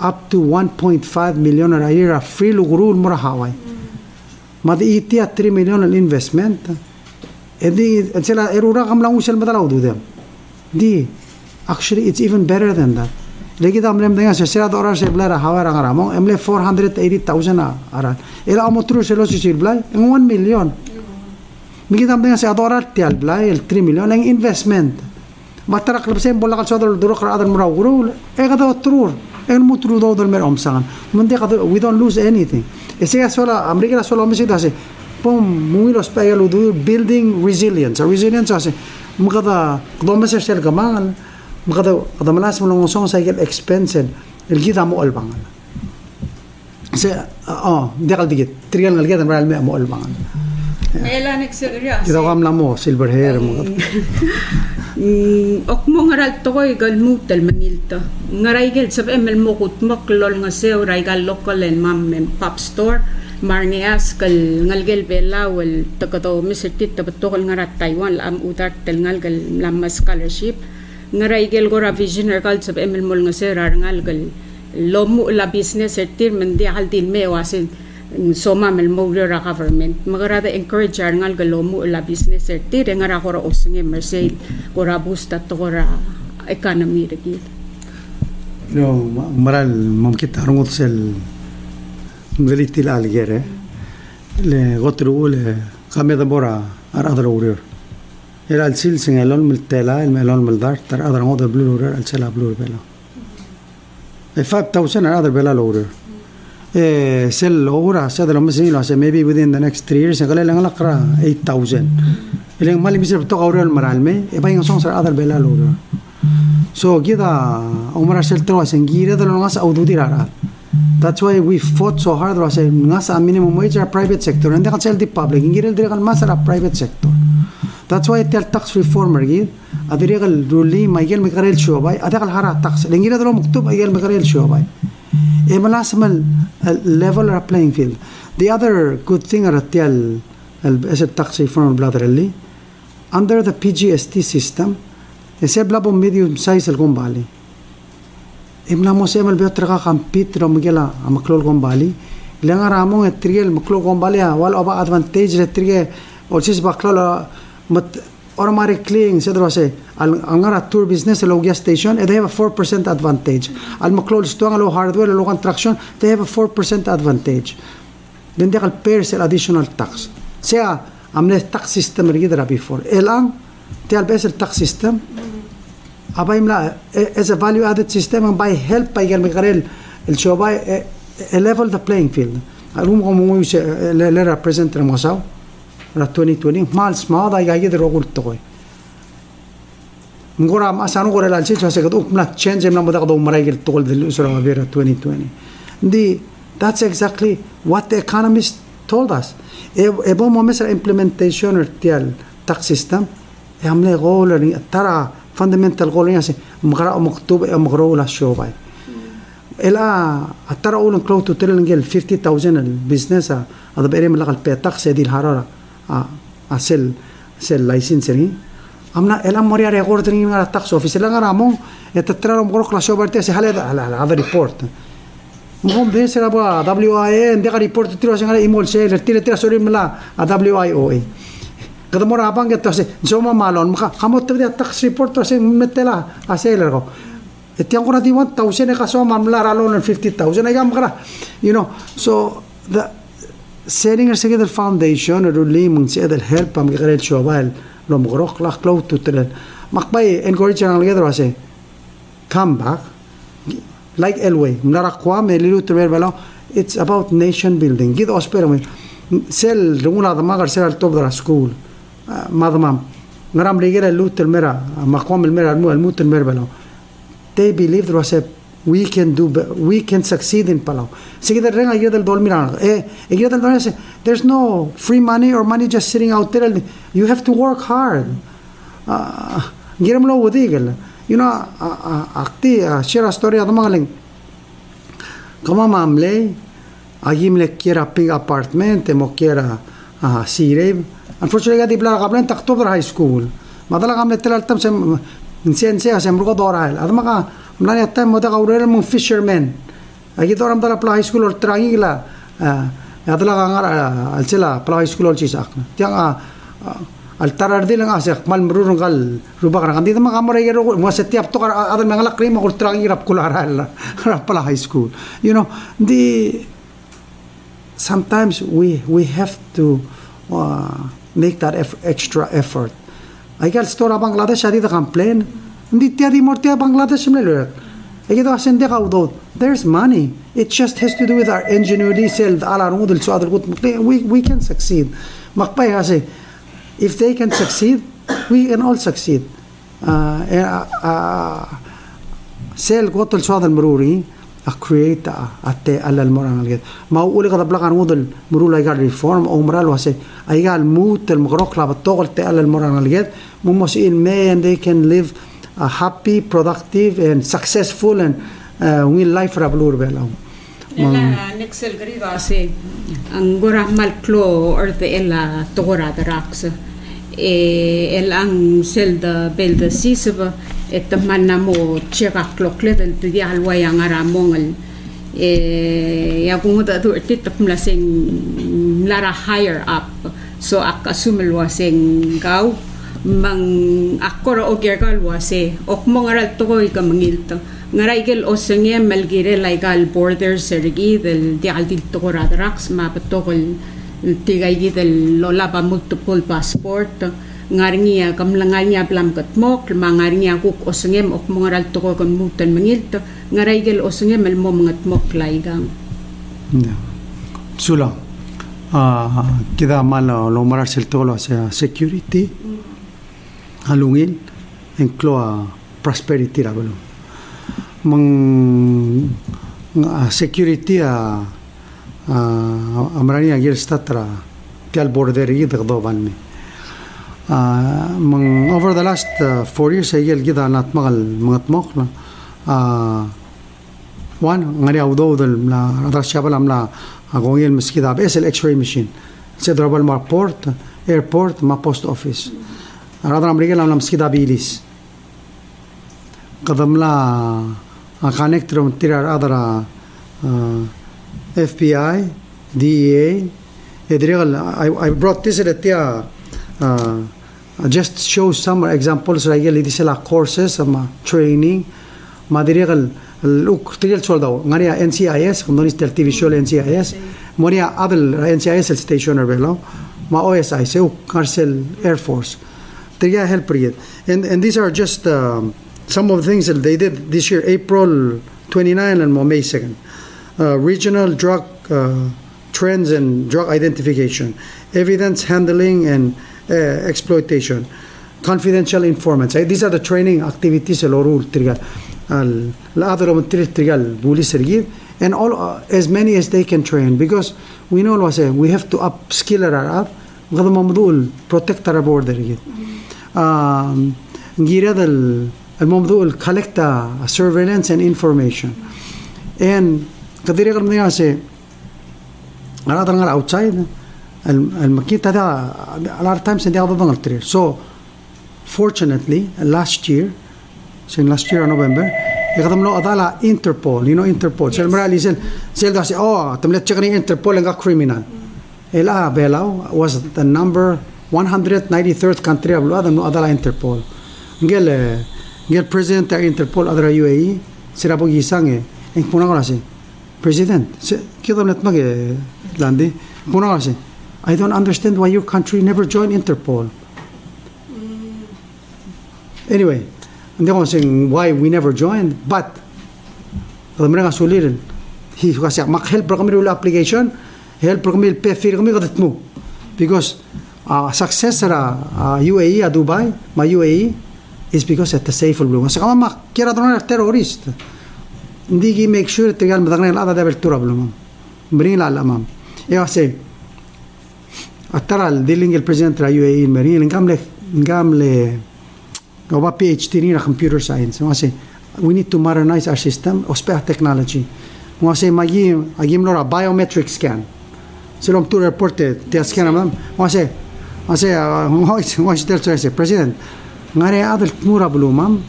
up to 1.5 million a year a free luguru in Morahawai. Ma di iti a 3 million in investment. E di, e sela, e rura kam la ungsel madalaw du. Di, actually it's even better than that. Legi da amlem denga, se sela da orar se blera hawa rang aramong, emle 480,000 ara. E la amotru se lo si sir 1 million. Migi da amdenga se adorar ti al blay, el 3 million, en investment. Matarak lepsen bolakal sa adal durok ra adal murawuru, e eh, gada otrur. Mm en mutru do dol mer omsangan. Munde kada we don't lose anything. Ese sola amerika sola mesi dase pom muy los pegalo do building resilience? Resilience ase mukada kdo meser sel gamal mukada kada malas mo long song sa expensive. El gida mo al bangal se oh dekal digit. Trial ngal gida maral me mo al bangal Ela nagsigrya. Kita kam lang mo, silver hair mo. ok mo ngaral tokoy gal mutal mangilta ngaray gel sab emel mo kut maklol nga sew ray gal and mam pop store. Marnias kal ngal gel bela wal takato Mr. Tit tabatokal ngarat Taiwan lam utar tel ngal gal scholarship. Ngaray gel gora visioner kal sab emel mol nga rar ngal gal lomu la business ertir mendi hal din me wasin soma mel moure ra government. Magara de encourage ar ngal galomu la business er ti rengara hora osinge merse ora busta tora economy de ki no maral mumkin tarungut sel ngalitti la algere. Le gotru le qameda bora ar era al sil sin elon mel tela el melon mel dar tar adra moda blur urir al sela blur bela. E fab tausen ar adra bela lo eh, sell ora sa dalam mesin lo maybe within the next 3 years kala lang lakra 8000 ilang mali misir to kauro al maral me e bayang song sa other bela lo so gida umara sel tro asen gira da lo ngas audu dirara That's why we fought so hard was nga sa minimum wage are private sector. They can sell the public ingirel dire kan masara private sector. That's why tel tax reformer gid adire gal ruli maigel mikarel shobay adakal hara tax. Lingire dalo muktub aigel mikarel shobay in Malasamal, uh, level or playing field. The other good thing I tell uh, as a taxi from Blood under the PGST system, they say Blabo medium size Gombali. If be Semel Betraka and Peter Mugela, a McClure Gombali, Langar among a trial McClure Gombalia, while over advantage the trial or just Baclola. Uh, automatic cleaning etc al angara tour business lo gas station they have a 4% advantage al المكلول ستوان lo hardware lo construction they have a 4% advantage then they have pairs additional tax ساعة عملت tax system اللي قدرها before te al بس tax system aba imla as a value added system and by help by المغرل الشوباي level the playing field alum غمو يش le represent المغساو 2020 mals ma da ga yedro gulto koy ngora ma sanu gore lal chich hase gaduk na change na madag do marai gir tol dil usra ma 2020 the that's exactly what the economists told us ebo mo mesra implementation tial tax system يعمل غول ترى فاندمنتال غول يعني مغرا مكتوب مغرو لا شوباي إلى ترى اول كلو تو تريلنجل 50000 البزنس هذا بيرم لغ البيتاخ سيدي الحراره sel sel license ni amna elam moria record ni ngara tax office la ngara mo eta traro mo la se hale ala ala report. mo de se la ba WIA de report tiro se ngara imol se tira tira sori mala a WIOA kada mo rapang get se so ma malon maka kamot de tax report se metela a se le go etiang ko na di 1000 ka so mamla ralo 50000 ay gam kara you know so the setting together foundation er or limang si adal help am gare shobal lo mogrok la cloud to tell makbay encourage ang ase. Come back. Like elway mnara kwa me lilu temer balo it's about nation building. Gid ospero sel rungula da magar sel top da school. Ah, madamam ngaram ligera lutel mera makwam el they believe we can do we can succeed in Palau. Eh, There's no free money or money just sitting out there. You have to work hard. Ah, you know, akti share a story at. Kama mamle, agim le kira pig apartment, mo kira sireb. Unfortunately, gadi blar kaplan taktober high school. Madala kamle telaltam sem, nsiyan siya, sem ruko dora hel. At mlani atta moda kaurel mong fisherman. Agi to ram dala pla high school or trangi la adala kangar alsela pla high school or chisak tiang a al tarar di lang asek mal mrurung kal rubak ra kandi ma kamore gero mo setiap to adal mangala krim ko trangi rap kulara la rap high school. You know the sometimes we we have to uh, make that extra effort. I got store Bangladesh adi the complain Bangladesh There's money. It just has to do with our ingenuity self. We we can succeed. If they can succeed, we can all succeed. سيل قوت السواد المروري create atte alla al alget ma u li qadab laqan muru la gar reform o wase ay gal mut al mugrok la batogl te alla al alget mumos in may and they can live a happy, productive, and successful and uh, win life rab lur belang. Ella nixel griva se ang gora mal klo or the ella tora the rocks. el ang sel da bel da sisaba et er manna mo chega kloklet el tidi halwa yang ara mongel e ya kumu da tu tit tapmla sing lara higher up so ak asumel wa sing gau mang akkora o gergal wase. Ok mo ngaral to ko ka mangilto. Ngaray gel o senge malgire laigal border sergi del di al dil to ko radrax ma patokol tigay gi del lola pa multiple passport. Ngaringia kam langalnya plam kat mok mangaringia kuk o senge ok mo ngaral to ko kan mutan mangilto. Ngaray gel o senge mel mo mangat mok laigang sula. Ah kida malo lo marar tolo sa security halungin en kloa prosperity ra balo mang security a amrani agir statra tial border yi dagdo banne mang over the last uh, four years ay gel gida nat magal mangat mok na. One ngari awdo dal la adra shabal amla agongel miskida besel x-ray machine. Se drabal ma port airport ma post office. Radha Amrika هضره أمريكا لامنا مسكيدا بيليس قدم لا اكونكترم تيرار هضره اف بي اي دي اي يدريغل اي بروت تيسر تيا just show some examples رايا اللي دي سلا courses اما training. ما دريغل لوك تيجل تشول داو غانيا ان سي اي اس كمدونيس تل تي في شو ان سي اي اس موريا ادل ان سي اي اس بيلو ما أو اس كارسل اير help period and and these are just um, some of the things that they did this year April 29 and May 2nd uh, regional drug uh, trends and drug identification evidence handling and uh, exploitation confidential informants Eh, these are the training activities الورول ترجع الأذر من ترجع البوليس رجيب and all uh, as many as they can train because we know what say we have to upskill our up غض موضوع البروتكتر بوردر جيت نجير هذا الموضوع الكالكتا سيرفيلانس اند انفورميشن إن قدر غير من سي أنا رادر نغل اوتسايد المكيت هذا على تايمز دي times بنغل تري سو فورتشنتلي لاست يير سين لاست يير نوفمبر last يخدم له اضاله انتربول يو نو انتربول سي المرأة سيل زال زال آه تملت تشغني انتربول انغا كريمينال El A, Belau, was the number 193rd country av luada No, adalah Interpol. Ngel ngel president of Interpol adalah UAE, sirabog isange, eng punang si President, kita melihat mage landi, punang si I don't understand why your country never joined Interpol. Mm. Anyway, hindi ko saying why we never joined, but alam mo nga sulirin. Kasi makhelp ra kami application, help mil pe fir mi gadat mu because uh, successor ra uh, UAE a uh, Dubai my UAE is because at the safe blue ma sakama ma kira a terrorist ndi gi make sure te gal madagna la da bel tura blum brin la la mam e se attara dilling il president ra UAE in marin ngamle ngamle Għoba PhD in computer science. Għase, we need to modernize our system, of ospeh technology. Għase, ma jim, għajim a biometric scan. Silom to report te te scan am. Mo say mo say mo mo tel say president. Ngare adel mura bulu mam.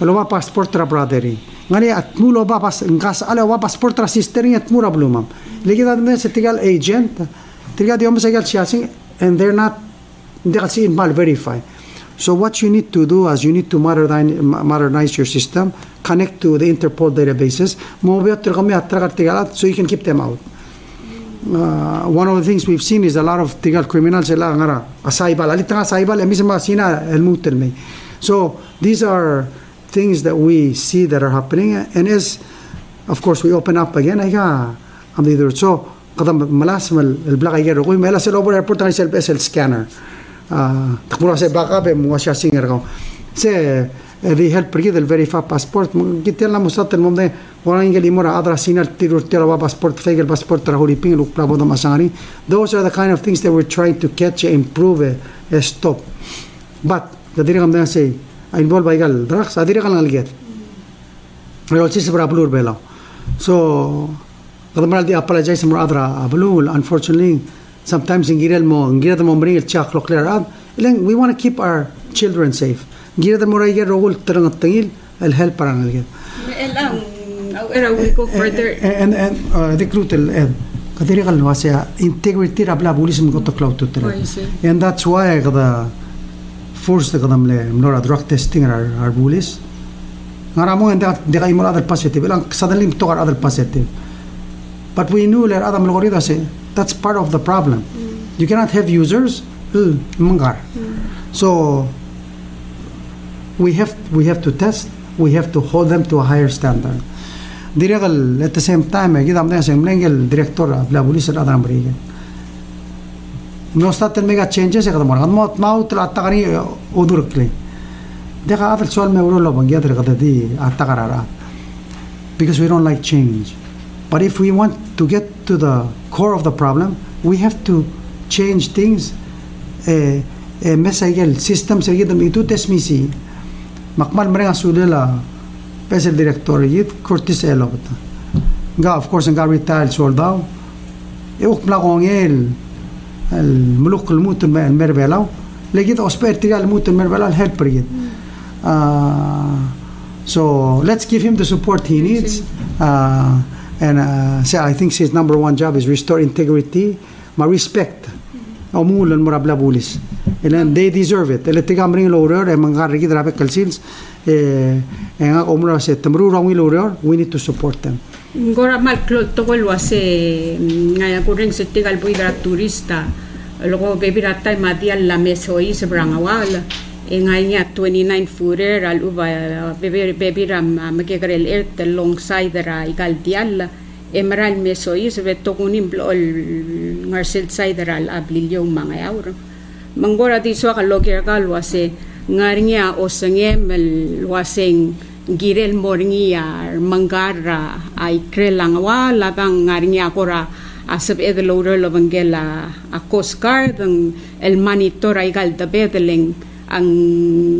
Alo ba passport tra braderi. Ngare at mulo ba pas ngas ala wa passport tra sister ni at mura bulu mam. Legi da ne se tigal agent. Tigal di om sa gal siasing and they're not hindi kasi mal verify. So what you need to do is you need to modernize, modernize your system, connect to the Interpol databases, so you can keep them out uh, one of the things we've seen is a lot of tigar criminals eh, sila ngara kasaibal alita kasaibal emi sama sina elmut elmi so these are things that we see that are happening and as of course we open up again aga am the so قدم ملاسم البلاغ يجر قوي ملا سل اوبر ايربورت انا سل بس السكانر تقبل سي باقا singer سينغر سي ریهل پرگی دل وریفا پاسپورت گیتیل لا those are the kind of things that we're trying to catch improve stop. But the dirigam de say involve baigal drugs? Adirigal nalget rochis bra blur bela. So gadamral di apologize mor adra blul unfortunately sometimes in girel mo girel mo bring el chaklo clear up we want to keep our children safe gira the more I get a I'll help her again. And the crutal a integrity of la bulism got to cloud to tell. And that's why I got a force the Gadam Lem, nor drug testing or bullies. Naramo and that there are other positive, and suddenly to other positive. But we knew that Adam Lorida say that's part of the problem. You cannot have users, so we have we have to test we have to hold them to a higher standard. Diregal at the same time eh, gidam na sa mlengel director of la police at adram brige no staten mega changes kada mo mo mau tra takani udur kle deka adal sol me ulo bang yadre kada di atakarara because we don't like change. But if we want to get to the core of the problem we have to change things eh eh mesagel system sa gidam itu tesmisi makmal mrenga sulela pesel director yit Curtis Elo bata nga of course nga retired soldado e uk pla kong el el muluk el mutun me el merbelaw legit osper tiga el mutun merbelaw el helper yit. Uh, so let's give him the support he needs. uh, and uh, say I think his number one job is restore integrity ma respect. Mo rabla bulis and they deserve it. Electric ambring lawyer and mangar rigi drabe kalsins and omra se tamru rangi we need to support them. Gora mal togol wase ngaya mm, kureng setigal buidra turista. Logo rata tai madia la meso is brangawala engainya 29 footer al uba bebira makegrel long side ra igal dialla emeral meso is betokunim blol ngarsel side ra al ablil yo manggora di so kalogir kal wase ngarnya o sangem waseng girel morngia mangara ay krelang wa lagang ngarnya kora asab ed loader lo bangela a coast guard ang el monitor ay gal da bedeling ang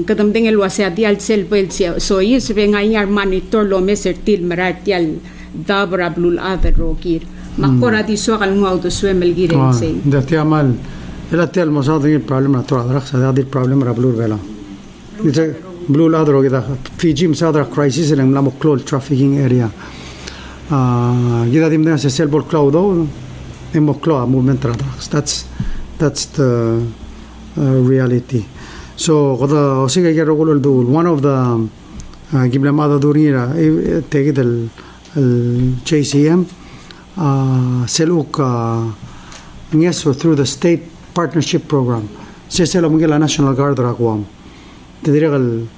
kadamding el wase adi al sel pel so is be ngayar monitor lo mesertil maratial dabra blul other rokir makora di so kal ngau to swemel girel sing da tiamal. ela Eller at del-mużadin il-problem natural raħsa għaddi il-problem rablu l-vela. Blu l-adro għida, fiġi msadra crisis l mlamu klol trafficking area. Għida di mdena se selbu l-klawdo, immo klaw movement radrax. That's, that's the uh, reality. So, għada għosiga għirru għullu l-dul, one of the għiblem uh, għada durira, tegħid il-JCM, through the state partnership program. Seselo mungkin la National Guard rakwam. Tadiri kal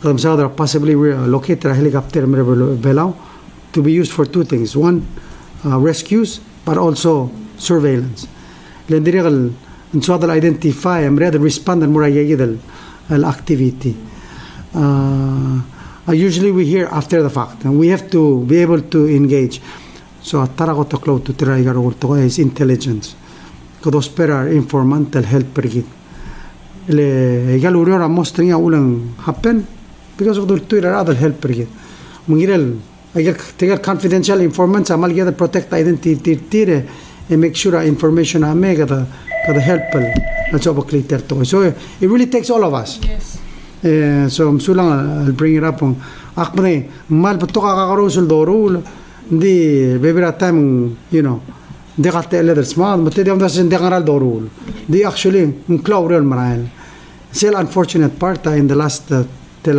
kadam sadra possibly locate a helicopter mere belau to be used for two things. One, uh, rescues, but also surveillance. Lendiri kal nsuadal identify amre the respond and mura yagid al activity. Uh, usually we hear after the fact and we have to be able to engage. So atara ko to to tira igar to is intelligence kad sperar informant el help pergit. Le gal urora mostringa ulang happen because of the tuira other help pergit. Mungirel agar tegar confidential informants amal gada protect identity tire and make sure information ame gada gada help al job clear to. So it really takes all of us. Yes. Uh, so msulang I'll bring it up on akmane mal patoka kakarusul dorul di bebera time you know دي غطي اللي درس. ما متى دي عمدش دي غنرال دورول. دي اكشولي نكلاو ريال مراين سي الانفورشنت بارت ان ذا لاست تل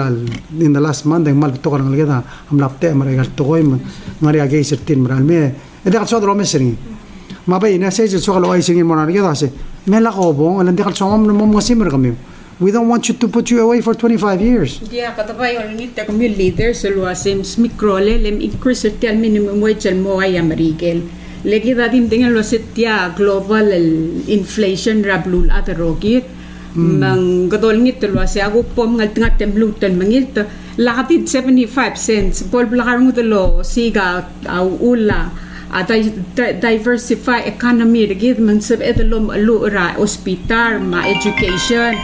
ان ذا لاست ماند مال بتوغر من كده عم لابتي مري قال توغيم مري جاي سرتين مرال مي دي غتصاد رو مسرين ما بين سيج الشغل أي سين مرال كده سي مي لا غوبو اللي دي غتصاد عمر مو مسيم رقميو We don't want you to put you away for 25 years. Yeah, كطبعا يرني تكمل leaders الواسم سميكرولي لم increase التال minimum wage الموايا مريجل. Legi da din dengan lo setia global inflation rablul at rogit mang gadol ngit lo se agu pom ngal tinga temlutan mangil to lakatid 75 cents. Bol blakar mo lo siga au ula. A diversify economy gid man sab edlom alu ra hospital ma education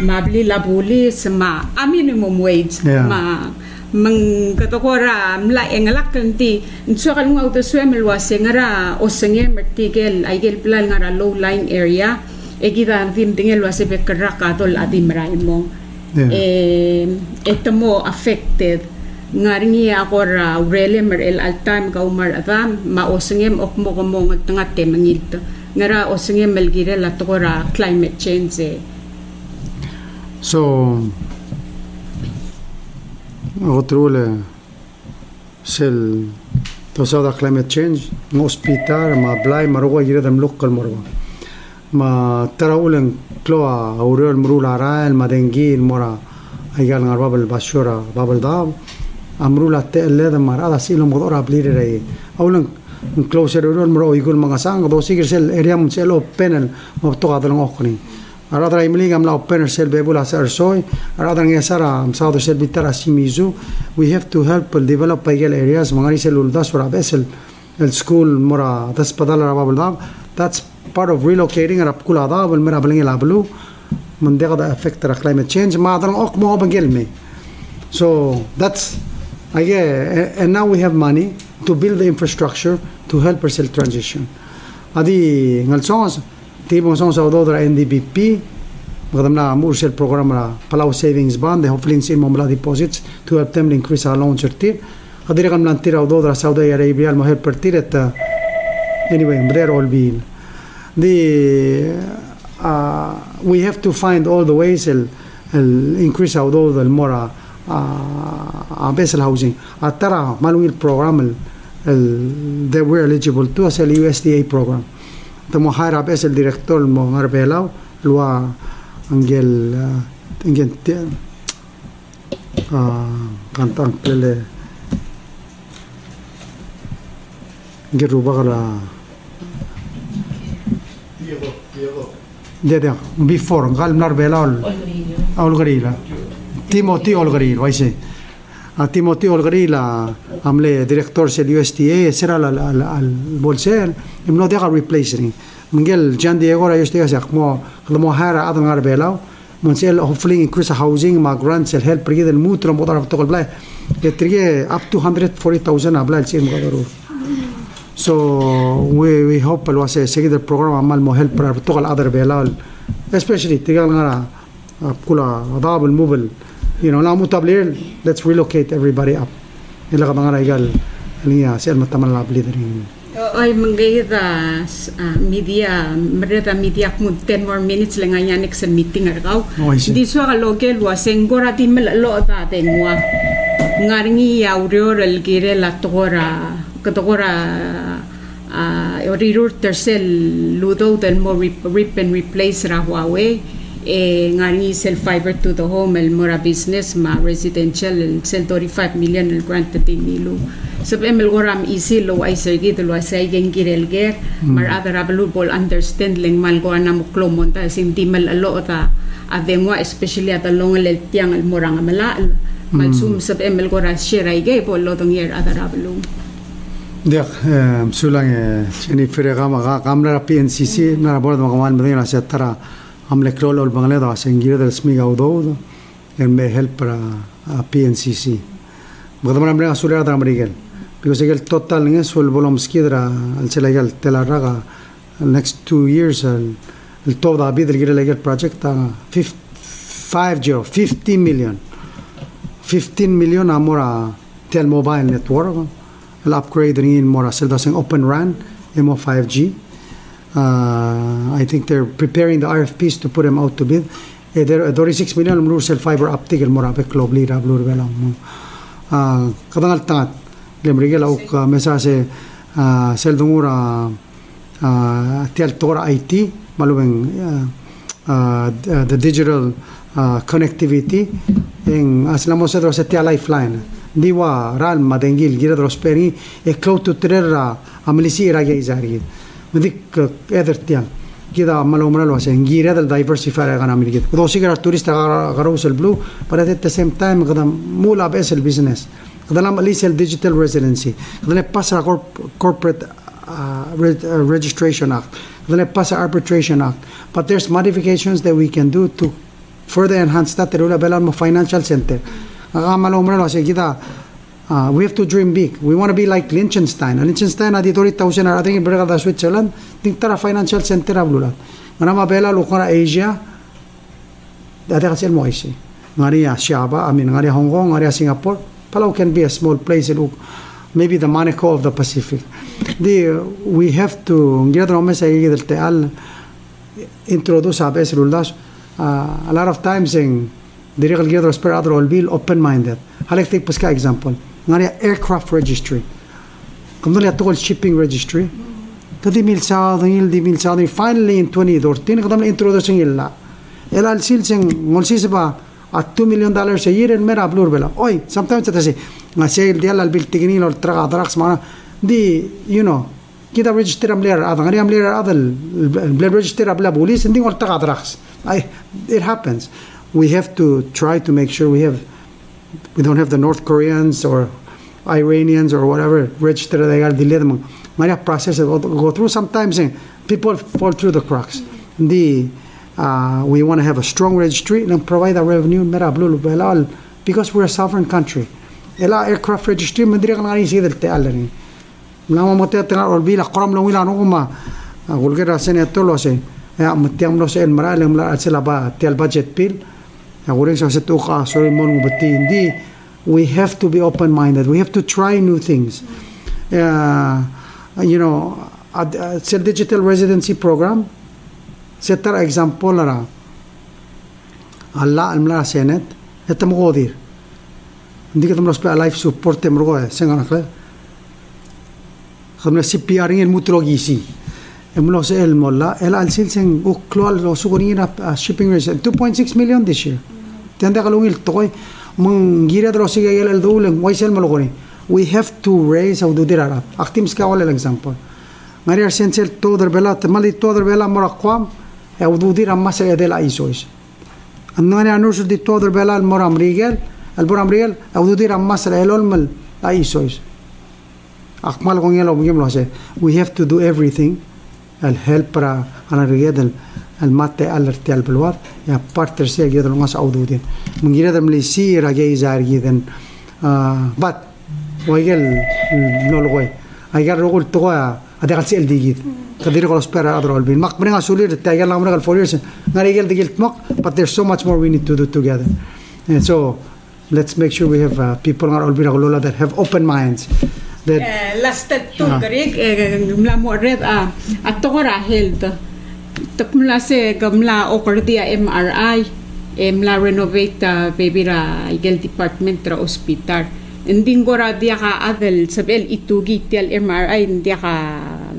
ma bli labulis ma a minimum wage ma mang katokora mla engalak kanti nso kal ngau to swem lwa sengara o senge mertigel aigel plan ngara low lying area egida dim dingel wa sebe karaka tol adim raimo eh etamo affected. Ngaringi akora urele mer el altam ka umar adam ma osengem ok mo ko mo ngat te mangit ngara osengem melgire la tokora climate change eh. So, Retrouve celle تصادق كلايمت تشينج موسبيتار ما بلاي مروا يريد ملوك المروا ما تراولن كلوا اوريول مرول عرال ما دنجين مرا ايغال نرباب الباشورا بابل داب امرولا تقلد مر هذا سيلو مدورا بليري راي اولن كلوسر اوريول مرو يقول ما سانغ دو سيغر سيل اريا من سيلو بينل ما بتوغادلن اوخني Aradra imling am lao penner sel bebula sar soy. Aradra nge sara am saudo sel bitara simizu. We have to help develop pagel areas. Mangani sel ulda sura besel el school mora das padal rababul. That's part of relocating arab kula el mera blingi lablu. Mandega da affect the climate change. Mo bagel me. So that's get, and now we have money to build the infrastructure to help us transition. Adi ngal tibong song sa ododra NDBP magdam na amur sel program ra Palau Savings Bond they hopefully in momla deposits to help them increase our loan certir adira kam lan tira ododra Saudi Arabia mo help pertir et anyway there all be the uh, we have to find all the ways ال ال increase عدود المرة uh, base housing ترى مالوي البروجرام ال ال that we're eligible to as ال USDA program Mujarab es el director Muharab Belao, lo ha Angel ah, ah, cantante le Geru Bagala Dede, before, Galmnar Belao, Olgrila, Timothy Olgrila, ahí sí a Timoteo Olgrila, għamle direktor xel USTA, sera għal-bolser, imno deħa replacing. Mngel ġan Diego ra jishtiga seħ, mo l-moħara għadun għarbelaw, monsel hopefully increase housing ma grants el help rige del mutro mo dar tokol blai etrige up to 240000 blai sin gadaru so we we hope lo ase seguir el programa mal mo help para el tokol other belal especially trigue tigal ngara kula adab al mobile. You know la mutablir let's relocate everybody up. Ila ka mga igal niya sel matamal la blidering ay manggayda media mereda media kung 10 more minutes lang nga next meeting argaw di so ka logel wa sengora di mel lo ta tengwa ngaringi yauryo rel gire la tora katokora uh, rirur tersel ludo del mo rip, rip and replace ra Huawei e ngari sell fiber to the home el mora business ma residential el sell 35 million el grant te nilu sab emel goram easy lo ay sergi lo ay say gengir el ger mar other bol understand leng mal go na muklo monta sin timel alo ta adengwa especially at along el tiang el morang amala mal sum sab emel gora share ay ge bol lo dong yer other ablu Dek, sulang chini fire gama ga kamra PNCC na bordo magaman medina se tara המלקרוא לו בנגלדע שנגיר דל סמיגה ודוד and may help uh, PNCC. Bagaimana mereka sulit ada mereka. Because segel total ni sul volume skidra al selagal telaraga next two years eh, al al top da bid gira project eh, ta 5 0 50 million 15 million amora tel mobile network eh. al upgrade ni mora sel da open run MO5G. Uh, I think they're preparing the RFPs to put them out to bid. Uh, دوري uh, 6 مليون مروس الفايبر ابتيك المرا بكلو بليرا بلور بلا كدال تات لمريجا لوك مساسة سيل دمورا تيال تورا اي IT, مالوين the digital connectivity en aslamo dro setia lifeline diwa ral madengil gira drosperi cloud to terra. amlisi ira medik edertian kita malu malu lah sih ngira dal diversify lah kan amir gitu dosi kita turis tak garau sel blue pada at the same time kita mula besel business kita nama lisel digital residency kita ne pasar corporate registration act kita ne pasar arbitration act but there's modifications that we can do to further enhance that terulah belar mo financial center kita malu malu lah sih kita uh, we have to dream big. We want to be like Liechtenstein. Liechtenstein na dito rin tausin na ating ibrega da Switzerland. Ting tara financial center ablulat. Ngana mabela lukara Asia. Dati kasi mo isi. Ngari ya Shaba, I mean ngari Hong Kong, Singapore. Palau can be a small place in maybe the Monaco of the Pacific. The, we have to ngira no mesa igi del teal introduce a bes luldas uh, a lot of times in diri kal gira sper other bil open minded. Halek take paska example ngarea aircraft registry. Kamdali atol shipping registry. Kadi milsa dingil di milsa di finally in 2013 kadam introduction illa. Elal sil sing ngolsi ba at 2 million dollars a year en mera blur bela. Oi sometimes ta se na sale dia al biltigni lor traga drax mana. Di you know كده ريجستر املير اذا غني املير اذا بلا ريجستر بلا بوليس ندي ورتقع دراخس اي it happens. We have to try to make sure we have we don't have the North Koreans or Iranians or whatever rich they are dealing Many processes go through sometimes eh, people fall through the cracks. The uh, we want to have a strong registry and provide a revenue because we're a sovereign country. aircraft registry مدري غنا غادي يزيد budget bill we have to be open minded. We have to try new things. Uh, you know, the uh, digital residency program, setar example, Allah al mla senet, etam godir. Hindi ka tumlos life support temro ko eh, sen ganak le. Si PR ngin mutro gisi. Emlo sen uklo al shipping residency, 2.6 million this year. tende kalau il toy mengira terus ya ya lalu ulang why sel malogoni we have to raise au dudir arab akhtim ska wala example ngari arsen sel to der bela tamali to der bela moraqam au dudir amma sa yadel aisois annani anush di to der bela al moram rigel al moram rigel au dudir amma sa elol mal aisois akmal gongelo mgem lo se we have to do everything al help para ana rigel المات الر تاع البلوار يا بارتر سي يقدر ماس او دودين من غير هذا ملي سي راجي زار يدن آه بات ويل نو لوي ايغار رغول توا هذا غادي سيل ديجيت تقدر يقول سبير ادرو البين ماك برينغ اسولير تاع يلا عمرك الفوليرس غادي يقول ديجيت موك بات ذير سو ماتش مور وي نيد تو دو توغيدر سو ليتس ميك شور وي هاف بيبل ار البين غلولا ذات هاف اوبن مايندز لاستت تو غريك ملامو ريد ا اتورا هيلد takmla se gamla okordia MRI emla renovate baby ra igel department ra hospital. Inding gora dia ka adel sabel itugi tial MRI dia ka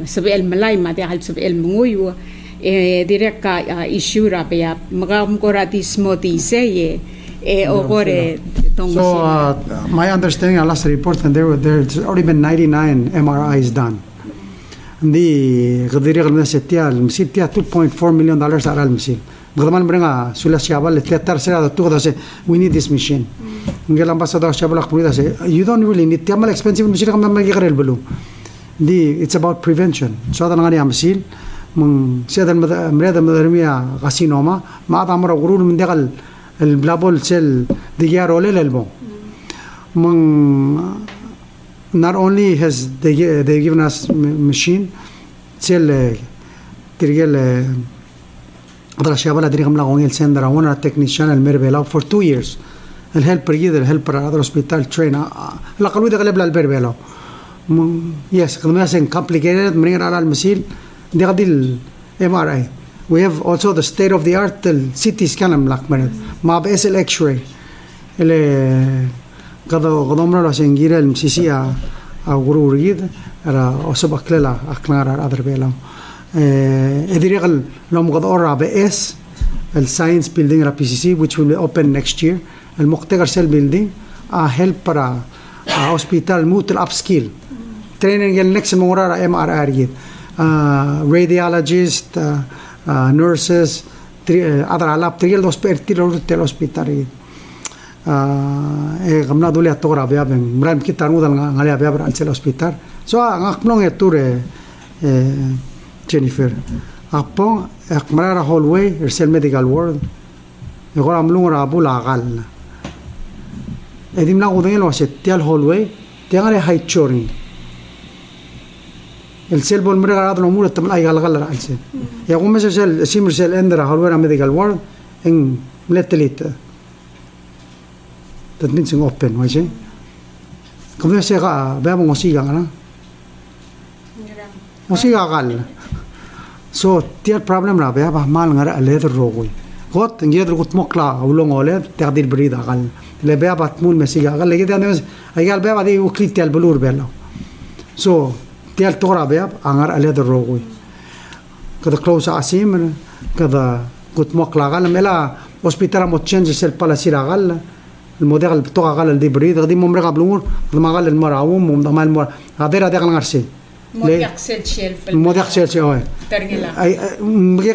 sabel malay ma dia hal sabel munguyo e direk ka uh, issue ra pa magam gora dismo dise ye. E ogore tong So uh, my understanding last report and there there's already been 99 MRIs done. Di qadiri qalna settial msitia 2.4 million dollars aral msil. Gadaman brenga sula siabal tetar sera tu qadase we need this machine. ngel ambassador shabala khmurida se you don't really need tamal expensive machine kam ma gigarel belu di it's about prevention so da ngani amsil من سيادة مريضة مدرمية غاسينوما ما أمر غرور من دقل البلابول سيل ديار ولا للبو من not only has they, they given us machine سيل ترجل هذا الشباب اللي دريهم لاغون السندرا وانا تكنيشن المربلا for two years الهيلبر يد الهيلبر هذا الهوسبيتال ترين لا قالوا ده غلب للبربيلو يس قدما سين complicated مرير على المسيل دي غادي الام ار اي we have also the state of the art السيتي سكان ملاك مريض ما بس الاكس راي اللي قدو قدومنا لو سنجيرا المسيسيا او غروريد را اوسب اكللا اكلارا ادر بيلو ادريغل لو قد اورا بس الساينس بيلدينج را بي سي سي which will be open next year المقتدر سيل بيلدينج ا هيلب برا هوسبيتال موت الابسكيل تريننج النكس مورا ام ار ار يد radiologist nurses adra lab triel dos per tiro tel hospital e gamna dole atora bia ben mram ki tanu dal ngale bia bra al hospital. So ngaknong e ture Jennifer apong akmara hallway ersel medical world e gora mlung ra bula gal edim na udeng lo setial hallway tiangare high choring el sel bol mre garad no mure tamla igal gal ra sel ya gum mes sel simr sel endra hallway medical world en lettelit dat min sing open wa je kom se ga ba mo si ga na mo si ga gal so tiar problem ra ba ba mal ngara leather rogoi got ngir gut mokla ulong ole taqdir brida gal le ba bat mul mesiga gal legi dan ay gal ba di uklit tel bulur bela so tel tora ba angar leather rogoi kada close asim kada gut mokla gal mela hospital mo change sel pala sira الموديل بتوع قال دي بريد غادي مم رقب الأمور ما قال المراوم وما المر غادي غادي غنغرسي موديل سيل في الموديل سيل سيل اي مغي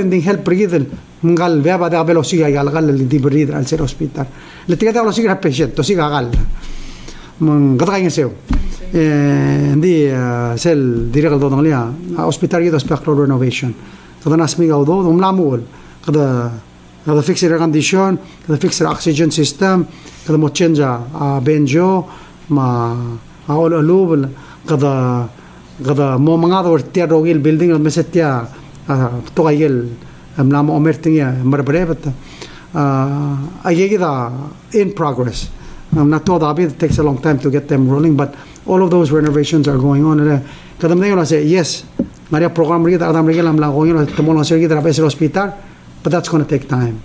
ان دي هيلب بريد من قال بيا بعد قبل سيغا قال قال اللي دي بريد على سير هوسبيتال اللي تيجي تقول سيغا بيشنت تو سيغا قال من قد غاين سيو دي سيل ديريغل دو دونليا هوسبيتال يدو رينوفيشن. قد ناس ميغا ودو دو ملامول The to fix air condition, the to the oxygen system, the to change uh, benjo, ma all alubel, the to got to the mga building the meset the to kayel amla the omerting ya marbrebat. Ayegi da in progress. Um, not to it takes a long time to get them rolling, but all of those renovations are going on. Kadam na say yes. Maria program rigid, adam rigid, amla ko yun, tumulong sir rigid, rapes hospital but that's going to take time.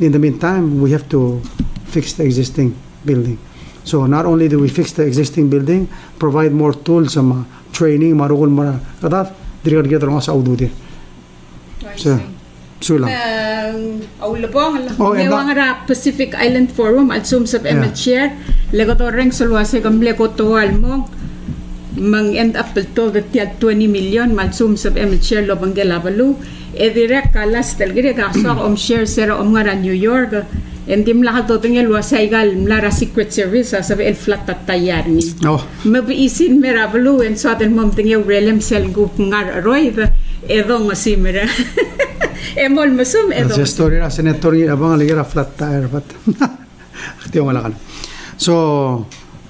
In the meantime, we have to fix the existing building. So not only do we fix the existing building, provide more tools, um, training, marugol mara kadat, diri kita rumah saudu dir. So, sulang. Aulabong, Oh, and lewang ra Pacific Island Forum, al sum sab. ML lego to reng solwa se kam lego to almo, mang end up to the tial 20 million, mal sum sab ML chair lo bangela e direct kalas tel gire ka so om share sera om ngara New York, endim lahat to tingel wa saigal mlara Secret Service sa el flat tatayar ni. Oh, Mabiisin mera balu en so atin mom tingel relem sel gup ngar roy edong asimera. Emol masum edong. Sa story ra senator ni abang lagi ra flat tire but. Tiyo nga lakan. So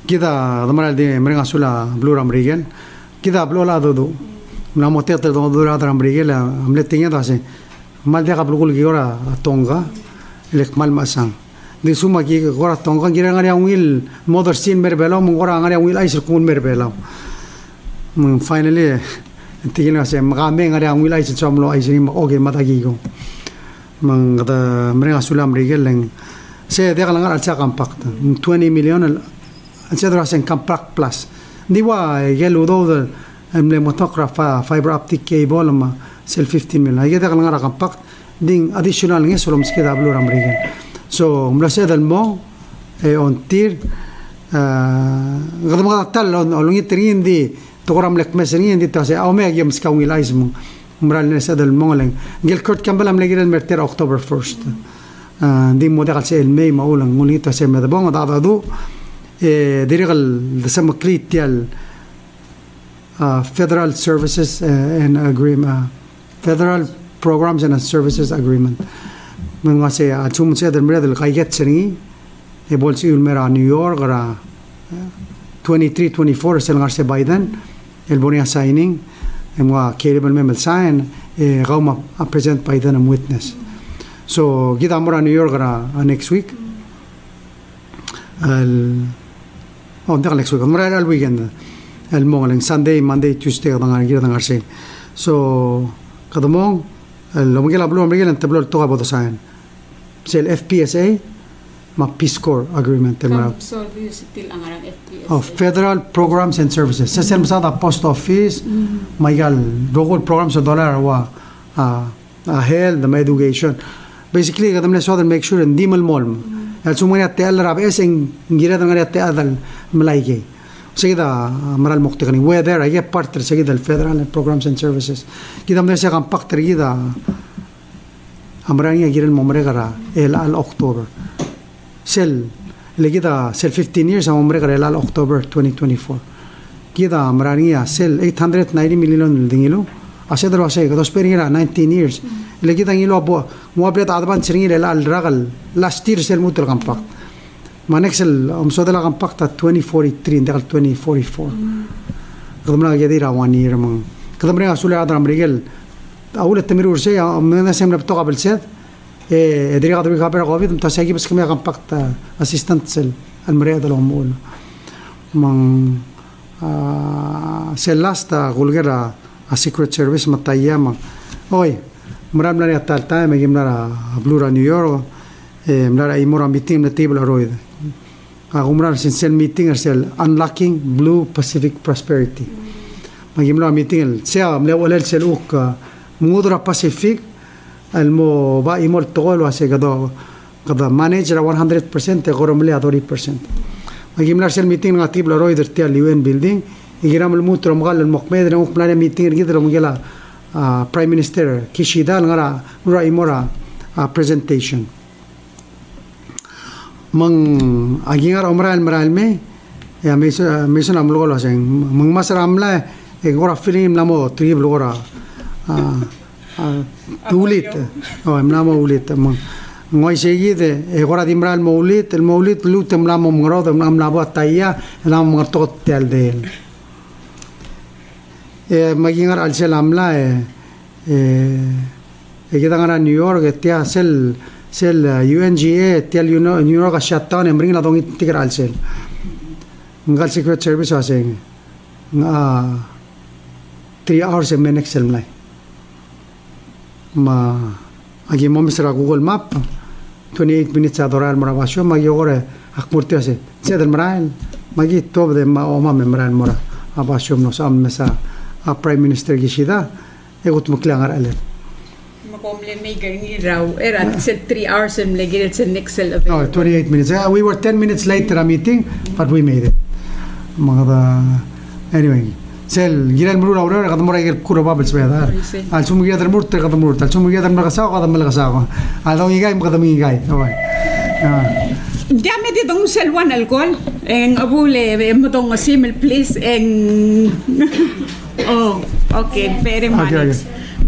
kita damara di merenga sula blue ram rigen. Kita blo la do do. मोते ते दो दूर आदर अमरी के हमले तिंगे दासे mal de tonga lek mal masang de suma ki gora tonga gira mother sin mer bela mung gora ngari angil ai mung finally tigina se maga me ngari angil ai chom lo ai oge mata mung sulam rigel se de galang al 20 million al cha dra plus. Diwa geludo mnemotographa ah, fiber optic cable ama sil 15 mil. Na yada kalang rakam ding additional nga sulom skid ablo ram rigen so mlasa dal mo e on tir ah, gadam ga tal on olungi tirin di tukuram lek mesin di tase au ah, me yam skaw ngilais mo mral na sa dal mo lang. Gel kort kambal am legiran merter october 1st di mo dakal sa ilmay maulang ngulit tase medabong dadadu eh, dirigal sa maklit yal ديال فيدرال سيرفيسز ان اجريمنت فيدرال programs and services agreement من ما سي اتشوم سي هذا المريض القايات سني يبول سي المرا نيويورك را 23 24 سنغار سي بايدن البونيا ساينينج mga capable member sign eh gauma a present by them witness so kita mora New York ra uh, next week al oh Ndaka next week mora al weekend al mongaling Sunday Monday Tuesday kadang kita dengar sih so kadamong al lomgela blo lomgela tablo to about the sign sel FPSA ma Peace Corps agreement temara So, this still ang arang FPS. of federal programs and services. Sa sen sa post office, maigal local programs sa dollar wa uh, uh, health, the education. Basically, kadam le southern make sure hindi mal mol. Al sumaya te al rab eseng gira dang te adal malaike. seguida amaral muqtigani weather aya partner seguida federal programs and services. Kida mna segan partner kida amrani agir el momre gara el al october. Sel le kida sel 15 years amre gara el al october 2024 kida amrani sel 890 million dingilo aseder wase kida sperira 19 years. Le kida ngilo abo mo abret advan siringi el al ragal. Last year sel mutel kampak manexel amsodela gan pakta 2043 dagal 2044 qadamna yadira wani ramang qadamna asule adram rigel أول التمرير ورشي من سيمنا بتوقع بالسيد. إيه، إدري غادر يخبر غوفي تم تساقي بس كمية غنبقت اسيستنت سل المريض لهم مول. من آه، سلاستا غولغرا السيكريت آه، سيرفيس متايما أوي مرام لنا تال تايم جبنا بلورا نيويورك مرام اي مرام بيتيم لتيبل رويد Umrah sinsel meeting sel unlocking blue Pacific prosperity. Magimla meeting sel mlewalel sel uk ah, mudra Pacific almo ba imol togol wase gado kada manage 100% goro mle 30%. Magimla sel meeting ngatib la roider tia UN building igiram almutro mgal almuqmed na ukmla meeting gidro mgela ah, Prime Minister Kishida ngara ngara imora ah, presentation. mang aging ar omra almra alme ya meso meso namlo lo lah, sen mang mas ramla e eh. gora film namo trib lo gora a ah, a ah, tulit o ulit. Oh, mang ngoi segi de e gora dimra al moulit el moulit lutem namo ngro de nam labo taia nam ngato tel de e eh. magingar al selamla e eh, e e kita ngara new york etia sel sel UNGA tia New York shutdown e mring la dong tikar al sel ngal secret service aseng nga 3 hours and next sel mlai. Ma agi mo misra google map 28 minutes adorar mora basyo ma yogore akmurti ase sedel mrail magi tob de ma oma memran mora abasyo no sam mesa a prime minister gishida egut muklangar alet Popomle may gani raw. Era said three hours and like it's a nixel available. No, 28 minutes. Uh, we were 10 minutes late to our meeting, but we made it. Mga anyway. سال جيران مرور أولا قدم مرة يجر كورة بابل سبيا دار على شو مجيا درمور تر قدم مرور على شو مجيا درمور قساو قدم ملا قساو على دون يجاي مقدم يجاي أوكي Ya me di un selwan alcohol en abule me don así el please en oh okay very much.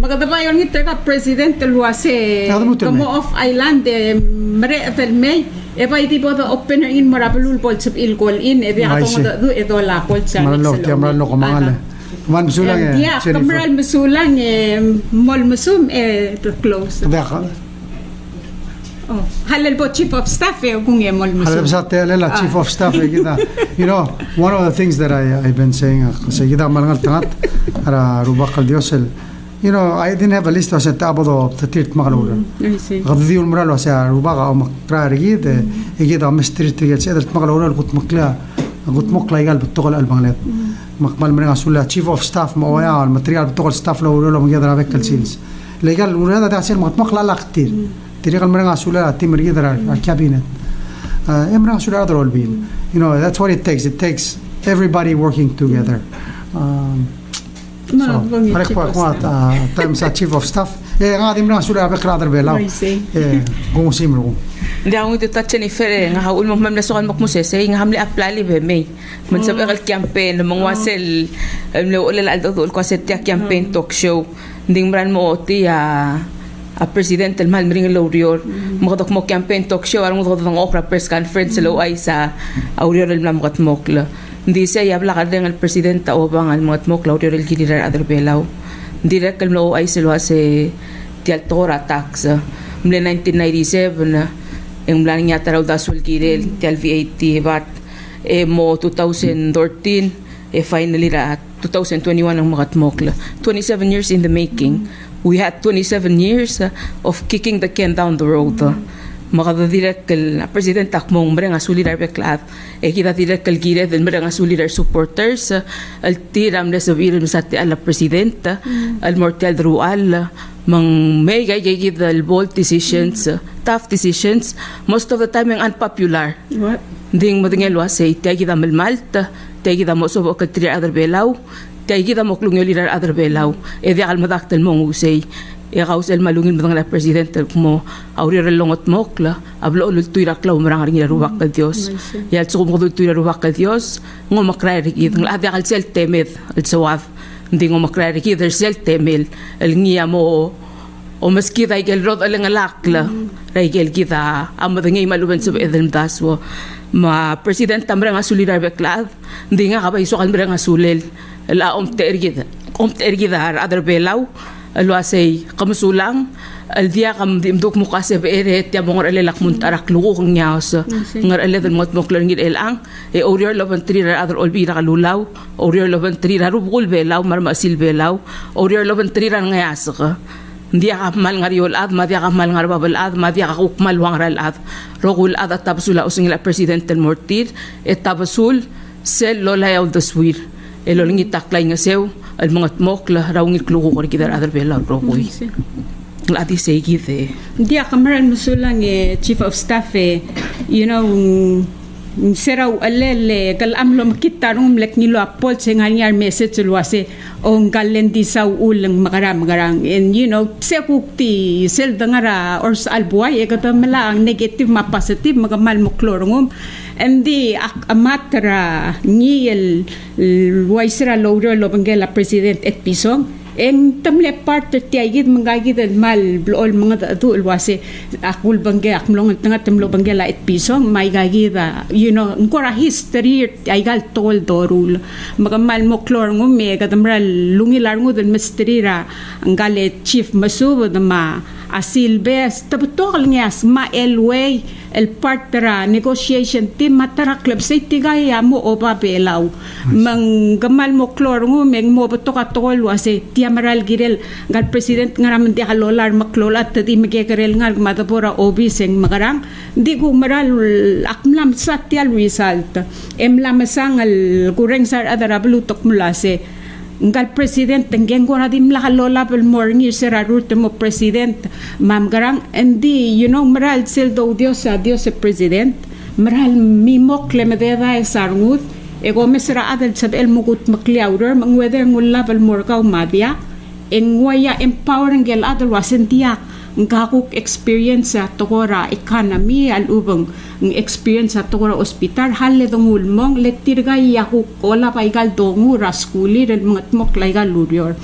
Magdaba yon ngita ka president luase como off island eh, mare fel may e pa iti the opener in marapulul pol sa ilkol in e di ato mo do ito la pol sa Maralo, tiya maralo ko mga le. Man sulang eh. Dia kamral masulang eh mall musum eh to close. Deka. Oh, halal po chief of staff eh kung eh mall musum. Halab sa telela, chief of staff eh kita. You know, one of the things that I I've been saying uh, kasi kita malangal tangat ara rubak kal diosel. You know, I didn't have a list of at abado tirt magalura. Gaddi ul mural was ya rubaga o makra rigid, igid o mestrit rigid sa dalt magalura gut makla gut makla igal bitogol al banglet. Makmal mena sulla chief of staff ma oya al material bitogol staff lo ulo ma gadra bekal sins. Legal urada da sel mat makla la ktir. Tirigal mena sulla timir gidra al cabinet. Emra sulla adrol bil. You know, that's what it takes. It takes everybody working together. Um, taim sa chief of staff e nga dim na sura be krader be lao e gong sim lo da ngu de tatche ni fere nga haul mo mamna sokan mok muse se nga hamle apply li be me man sa be campaign mo wasel le ole la do ko se tia campaign talk show. A a president el mal mring lo mo dok mo campaign talk show ar mo dok ngokra press conference lo ai aurior el mlam gat mokla Hindi siya yabla ka din al president o bang al mga mokla aurior el gilirar adar belaw. Hindi rek el lo ay silwa se tialtora tax. Mle 1997 na yung mula niya taraw da sulkirel ti LV80 but eh mo 2013 eh finally ra 2021 ang makatmokla 27 years in the making we had 27 years uh, of kicking the can down the road uh. makadadirek kal president takmong mreng asulirar beklat eh kita direk kal gire del mreng asulirar supporters. Al tiram na sabir sa ti ala presidenta al mortal rual. Mang may gay gay the bold decisions uh, tough decisions. Most of the time yung unpopular. What? ding mo dingel wa say tagi da malta tagi da mo so ka tri other belaw tagi da mo klung yolir other belaw. E di al madaktel mo usay e kausel malungin mo la president mo awri relongot mokla ablo ulul tuira klaw marang ring ruwak ka dios. Ya tsukum ko tuira ruwak ka dios ngo makray rikid ng adi al sel temed al sawaf hindi ngo makray rikid der sel temel el ngiya mo o maski da igel rod alang alakla ra igel kita da ngay maluban sa edel daswo ma president tamra nga sulidar beklad hindi nga kabay so kanbra nga sulel la om tergida om tergida har adar belaw alwa say kamusulang al dia kam dimduk mo kasi beere ti mo ngar alelak mun tarak lugo kang nyaos. Ngar alel mot mo klar ngir elang e orior loban tri ra adar olbi ra kalulaw orior loban tri ra rubul belaw mar masil belaw. Orior loban tri ra ngayas ka. Mal nga riol ad, madi ka mal nga babal ad, madi ka ukmal wang ral ad. Rogul ad at tabasula using la President el Mortir, et tabasul sel lola yaw daswir. E loling itaklay nga sew, al mga tmokla, raw ngit kluko ko kidar adar bela rogoy. Ati say gite. Dia kamaran musulang eh chief of staff eh you know seraw alele kal amlo makita rum lek nilo apol se nganyar message luase ong kalen di sa ulang makara magarang and you know se kukti sel dangara or sa albuay e kata mala ang negative ma positive magamal mo klorongum and di ak amatra ni el waisra lowro lo bangela president et pisong en tamle part ti agid mangagid al mal blol mga tu wase akul bangge aklong tanga tamlo bangge la et pisong may gagida you know ngora history ay gal tol dorul. Mga mal mo klor ngume kadamra lungilar ngu den mystery ra angale chief masubo na ma asilbes tabutokal ngias ma elway el partera negotiation team matara club say tigay mo oba belaw mang gamal mo klor ngu meng mo batoka tol wase tiamaral girel. Gal president ngaram di halolar maklola tadi megekerel ngal madapora obi seng magarang. Di ko maral akmlam satyal result emlam sang al kureng sar adara blutok mulase ngal president tengen ko na dim la lola pel morning sera rute mo president. Mam garang endi you know maral sel do dios a dios e president. Maral mi mok le me deda e sarngut e go mesra adel sab el mugut makliauder mang weather ngulla pel morkaw madia. En waya empowering gel adel wasentia ngakuk experience sa tokora economy al ubang ng experience sa tokora ospital halle dong ulmong letirga yakuk ola pa igal dongu raskuli ren mga tmok laiga lurior.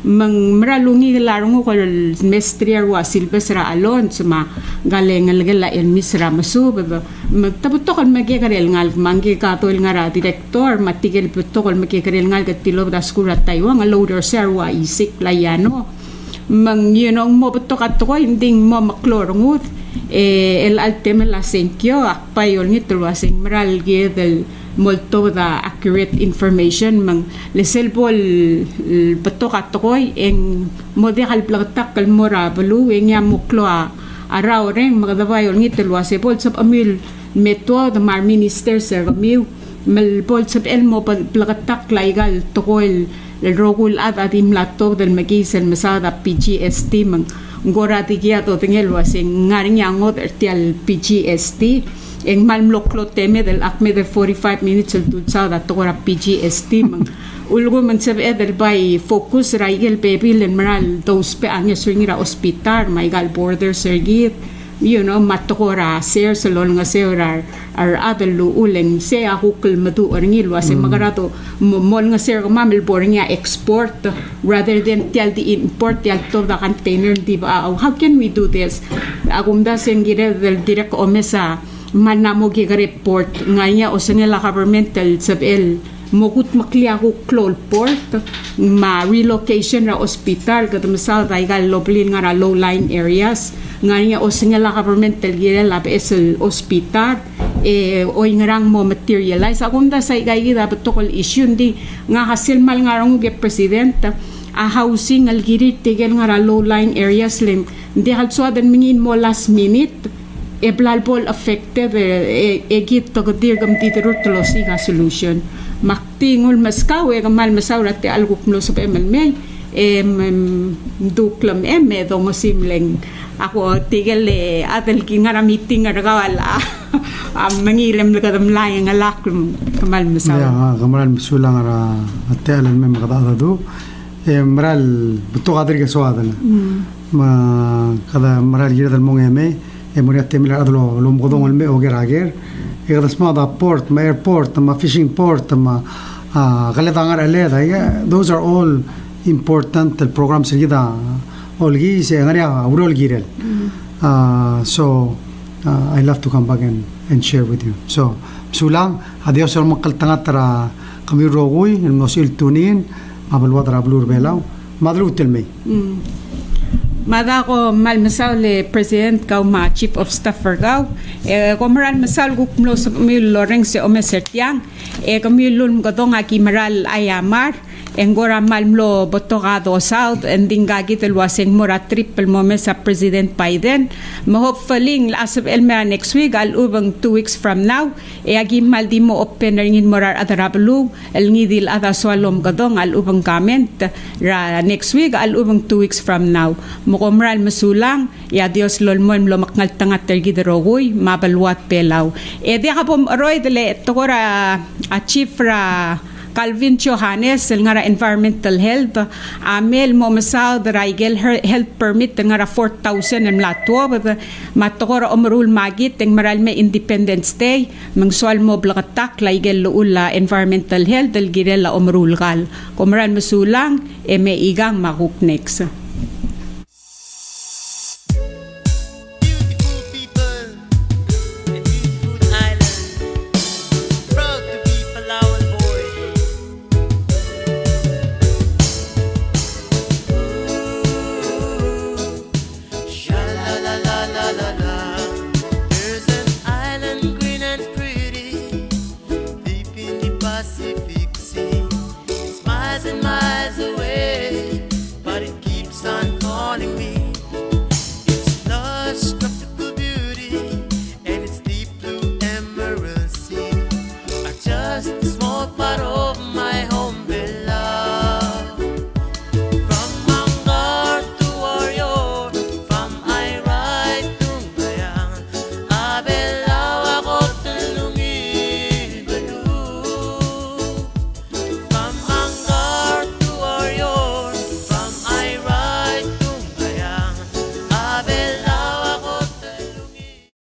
Mang maralungi larungo ko mestrier wa silvestra alon sama galeng algela en misra masu beba magtabutokol magikarel ngal mangi katol ngara director matigel putokol magikarel ngal gatilo das kurat taiwan loader serwa isik layano mang know mo beto kato hindi mo maklorngut eh, el alteme la senkyo akpayol ni tulwasing maral del molto da accurate information mang. Lesel pol beto kato en modi hal plagtak kal mora balu en ya muklo araw reng magdabay ni tulwase pol sab amil meto da mar minister sir miu mal pol sab el mo plagatak laigal tokoil الرجل أدى ملاتو del magisen mesada PGST mang ngora tigia to tengel wasing ngaring yangot ertial PGST en mal mloklo teme del akme de 45 minutes el tulsada tokora PGST mang ulgo man sabi del bay focus raigel baby len maral dos pe anya swingira hospital maigal border sergit You know matokora ser salon nga ser ar adal lu uleng se hukul madu orngil wase mm. magarato mol nga ser mamil boring ya export rather than tell the import tial to the container di ba how can we do this agumda sengire del direct omesa manamo gi report nganya o sengela governmental sabel mogut makliya ko klol port ma relocation ra hospital kadam sa daigal loblin nga ra low lying areas. Nga nga o singala government gira lab es el hospital. Eh o ingrang mo materialize. Akong da sa igay da tokol issue di nga hasil mal nga rong ge president a housing al giri tigel nga low lying areas lim. Di hal so den mingin mo last minute e blal pol affected e, e git to dir gam titero tlosi ga solution. Maktingol maskaw e gamal masaw rati algo kno sa pemal me e duklam e me do mo simleng ako tigel le atel ki ngara meeting ngara kawala am mangilem le kadam layang alak kamal masaw ya kamal masula ngara atel me magada do e maral buto qadir ke soadana ma kada maral gira dal mongeme e e mori atë mila adlo lo mgodon al me o gera ger e gada sma da port ma airport ma fishing port ma a gale da ngara le those are all important el program se gida olgi se ngaria urol girel mm-hmm. so uh, i love to come back and and share with you. So sulang adios al mqal tanga tra kamir rogui el mosil tunin abal wadra blur belau. Madlu telmei. Mada ko mal masal le president kau ma chief of staff fergau e ko maral masal gu mlo sa mi loreng se ome sertiang e ko mi lun ko aki maral ayamar Engora malmlo botogado south and dingagi telwaseng mora triple mo sa President Biden. Mo hopefully asab elmera next week al ubang two weeks from now e agi maldi mo open ringin morar adarablu el ngidil ada swalom gadong al ubang comment ra next week al ubang two weeks from now. Mo komral masulang ya Dios lolmon lo makngal tangat tergi derogoy mabalwat pelaw. E di kapom roy dele tokora a chief ra Calvin Johannes nga ra environmental health. Amel mo masaw the Rigel health permit nga ra 4,000 em latwo matokora omrul magit teng maral me Independence Day. Mangsual mo blakatak laigel luula environmental health dal girela omrul kal kumran masulang e me igang makuk next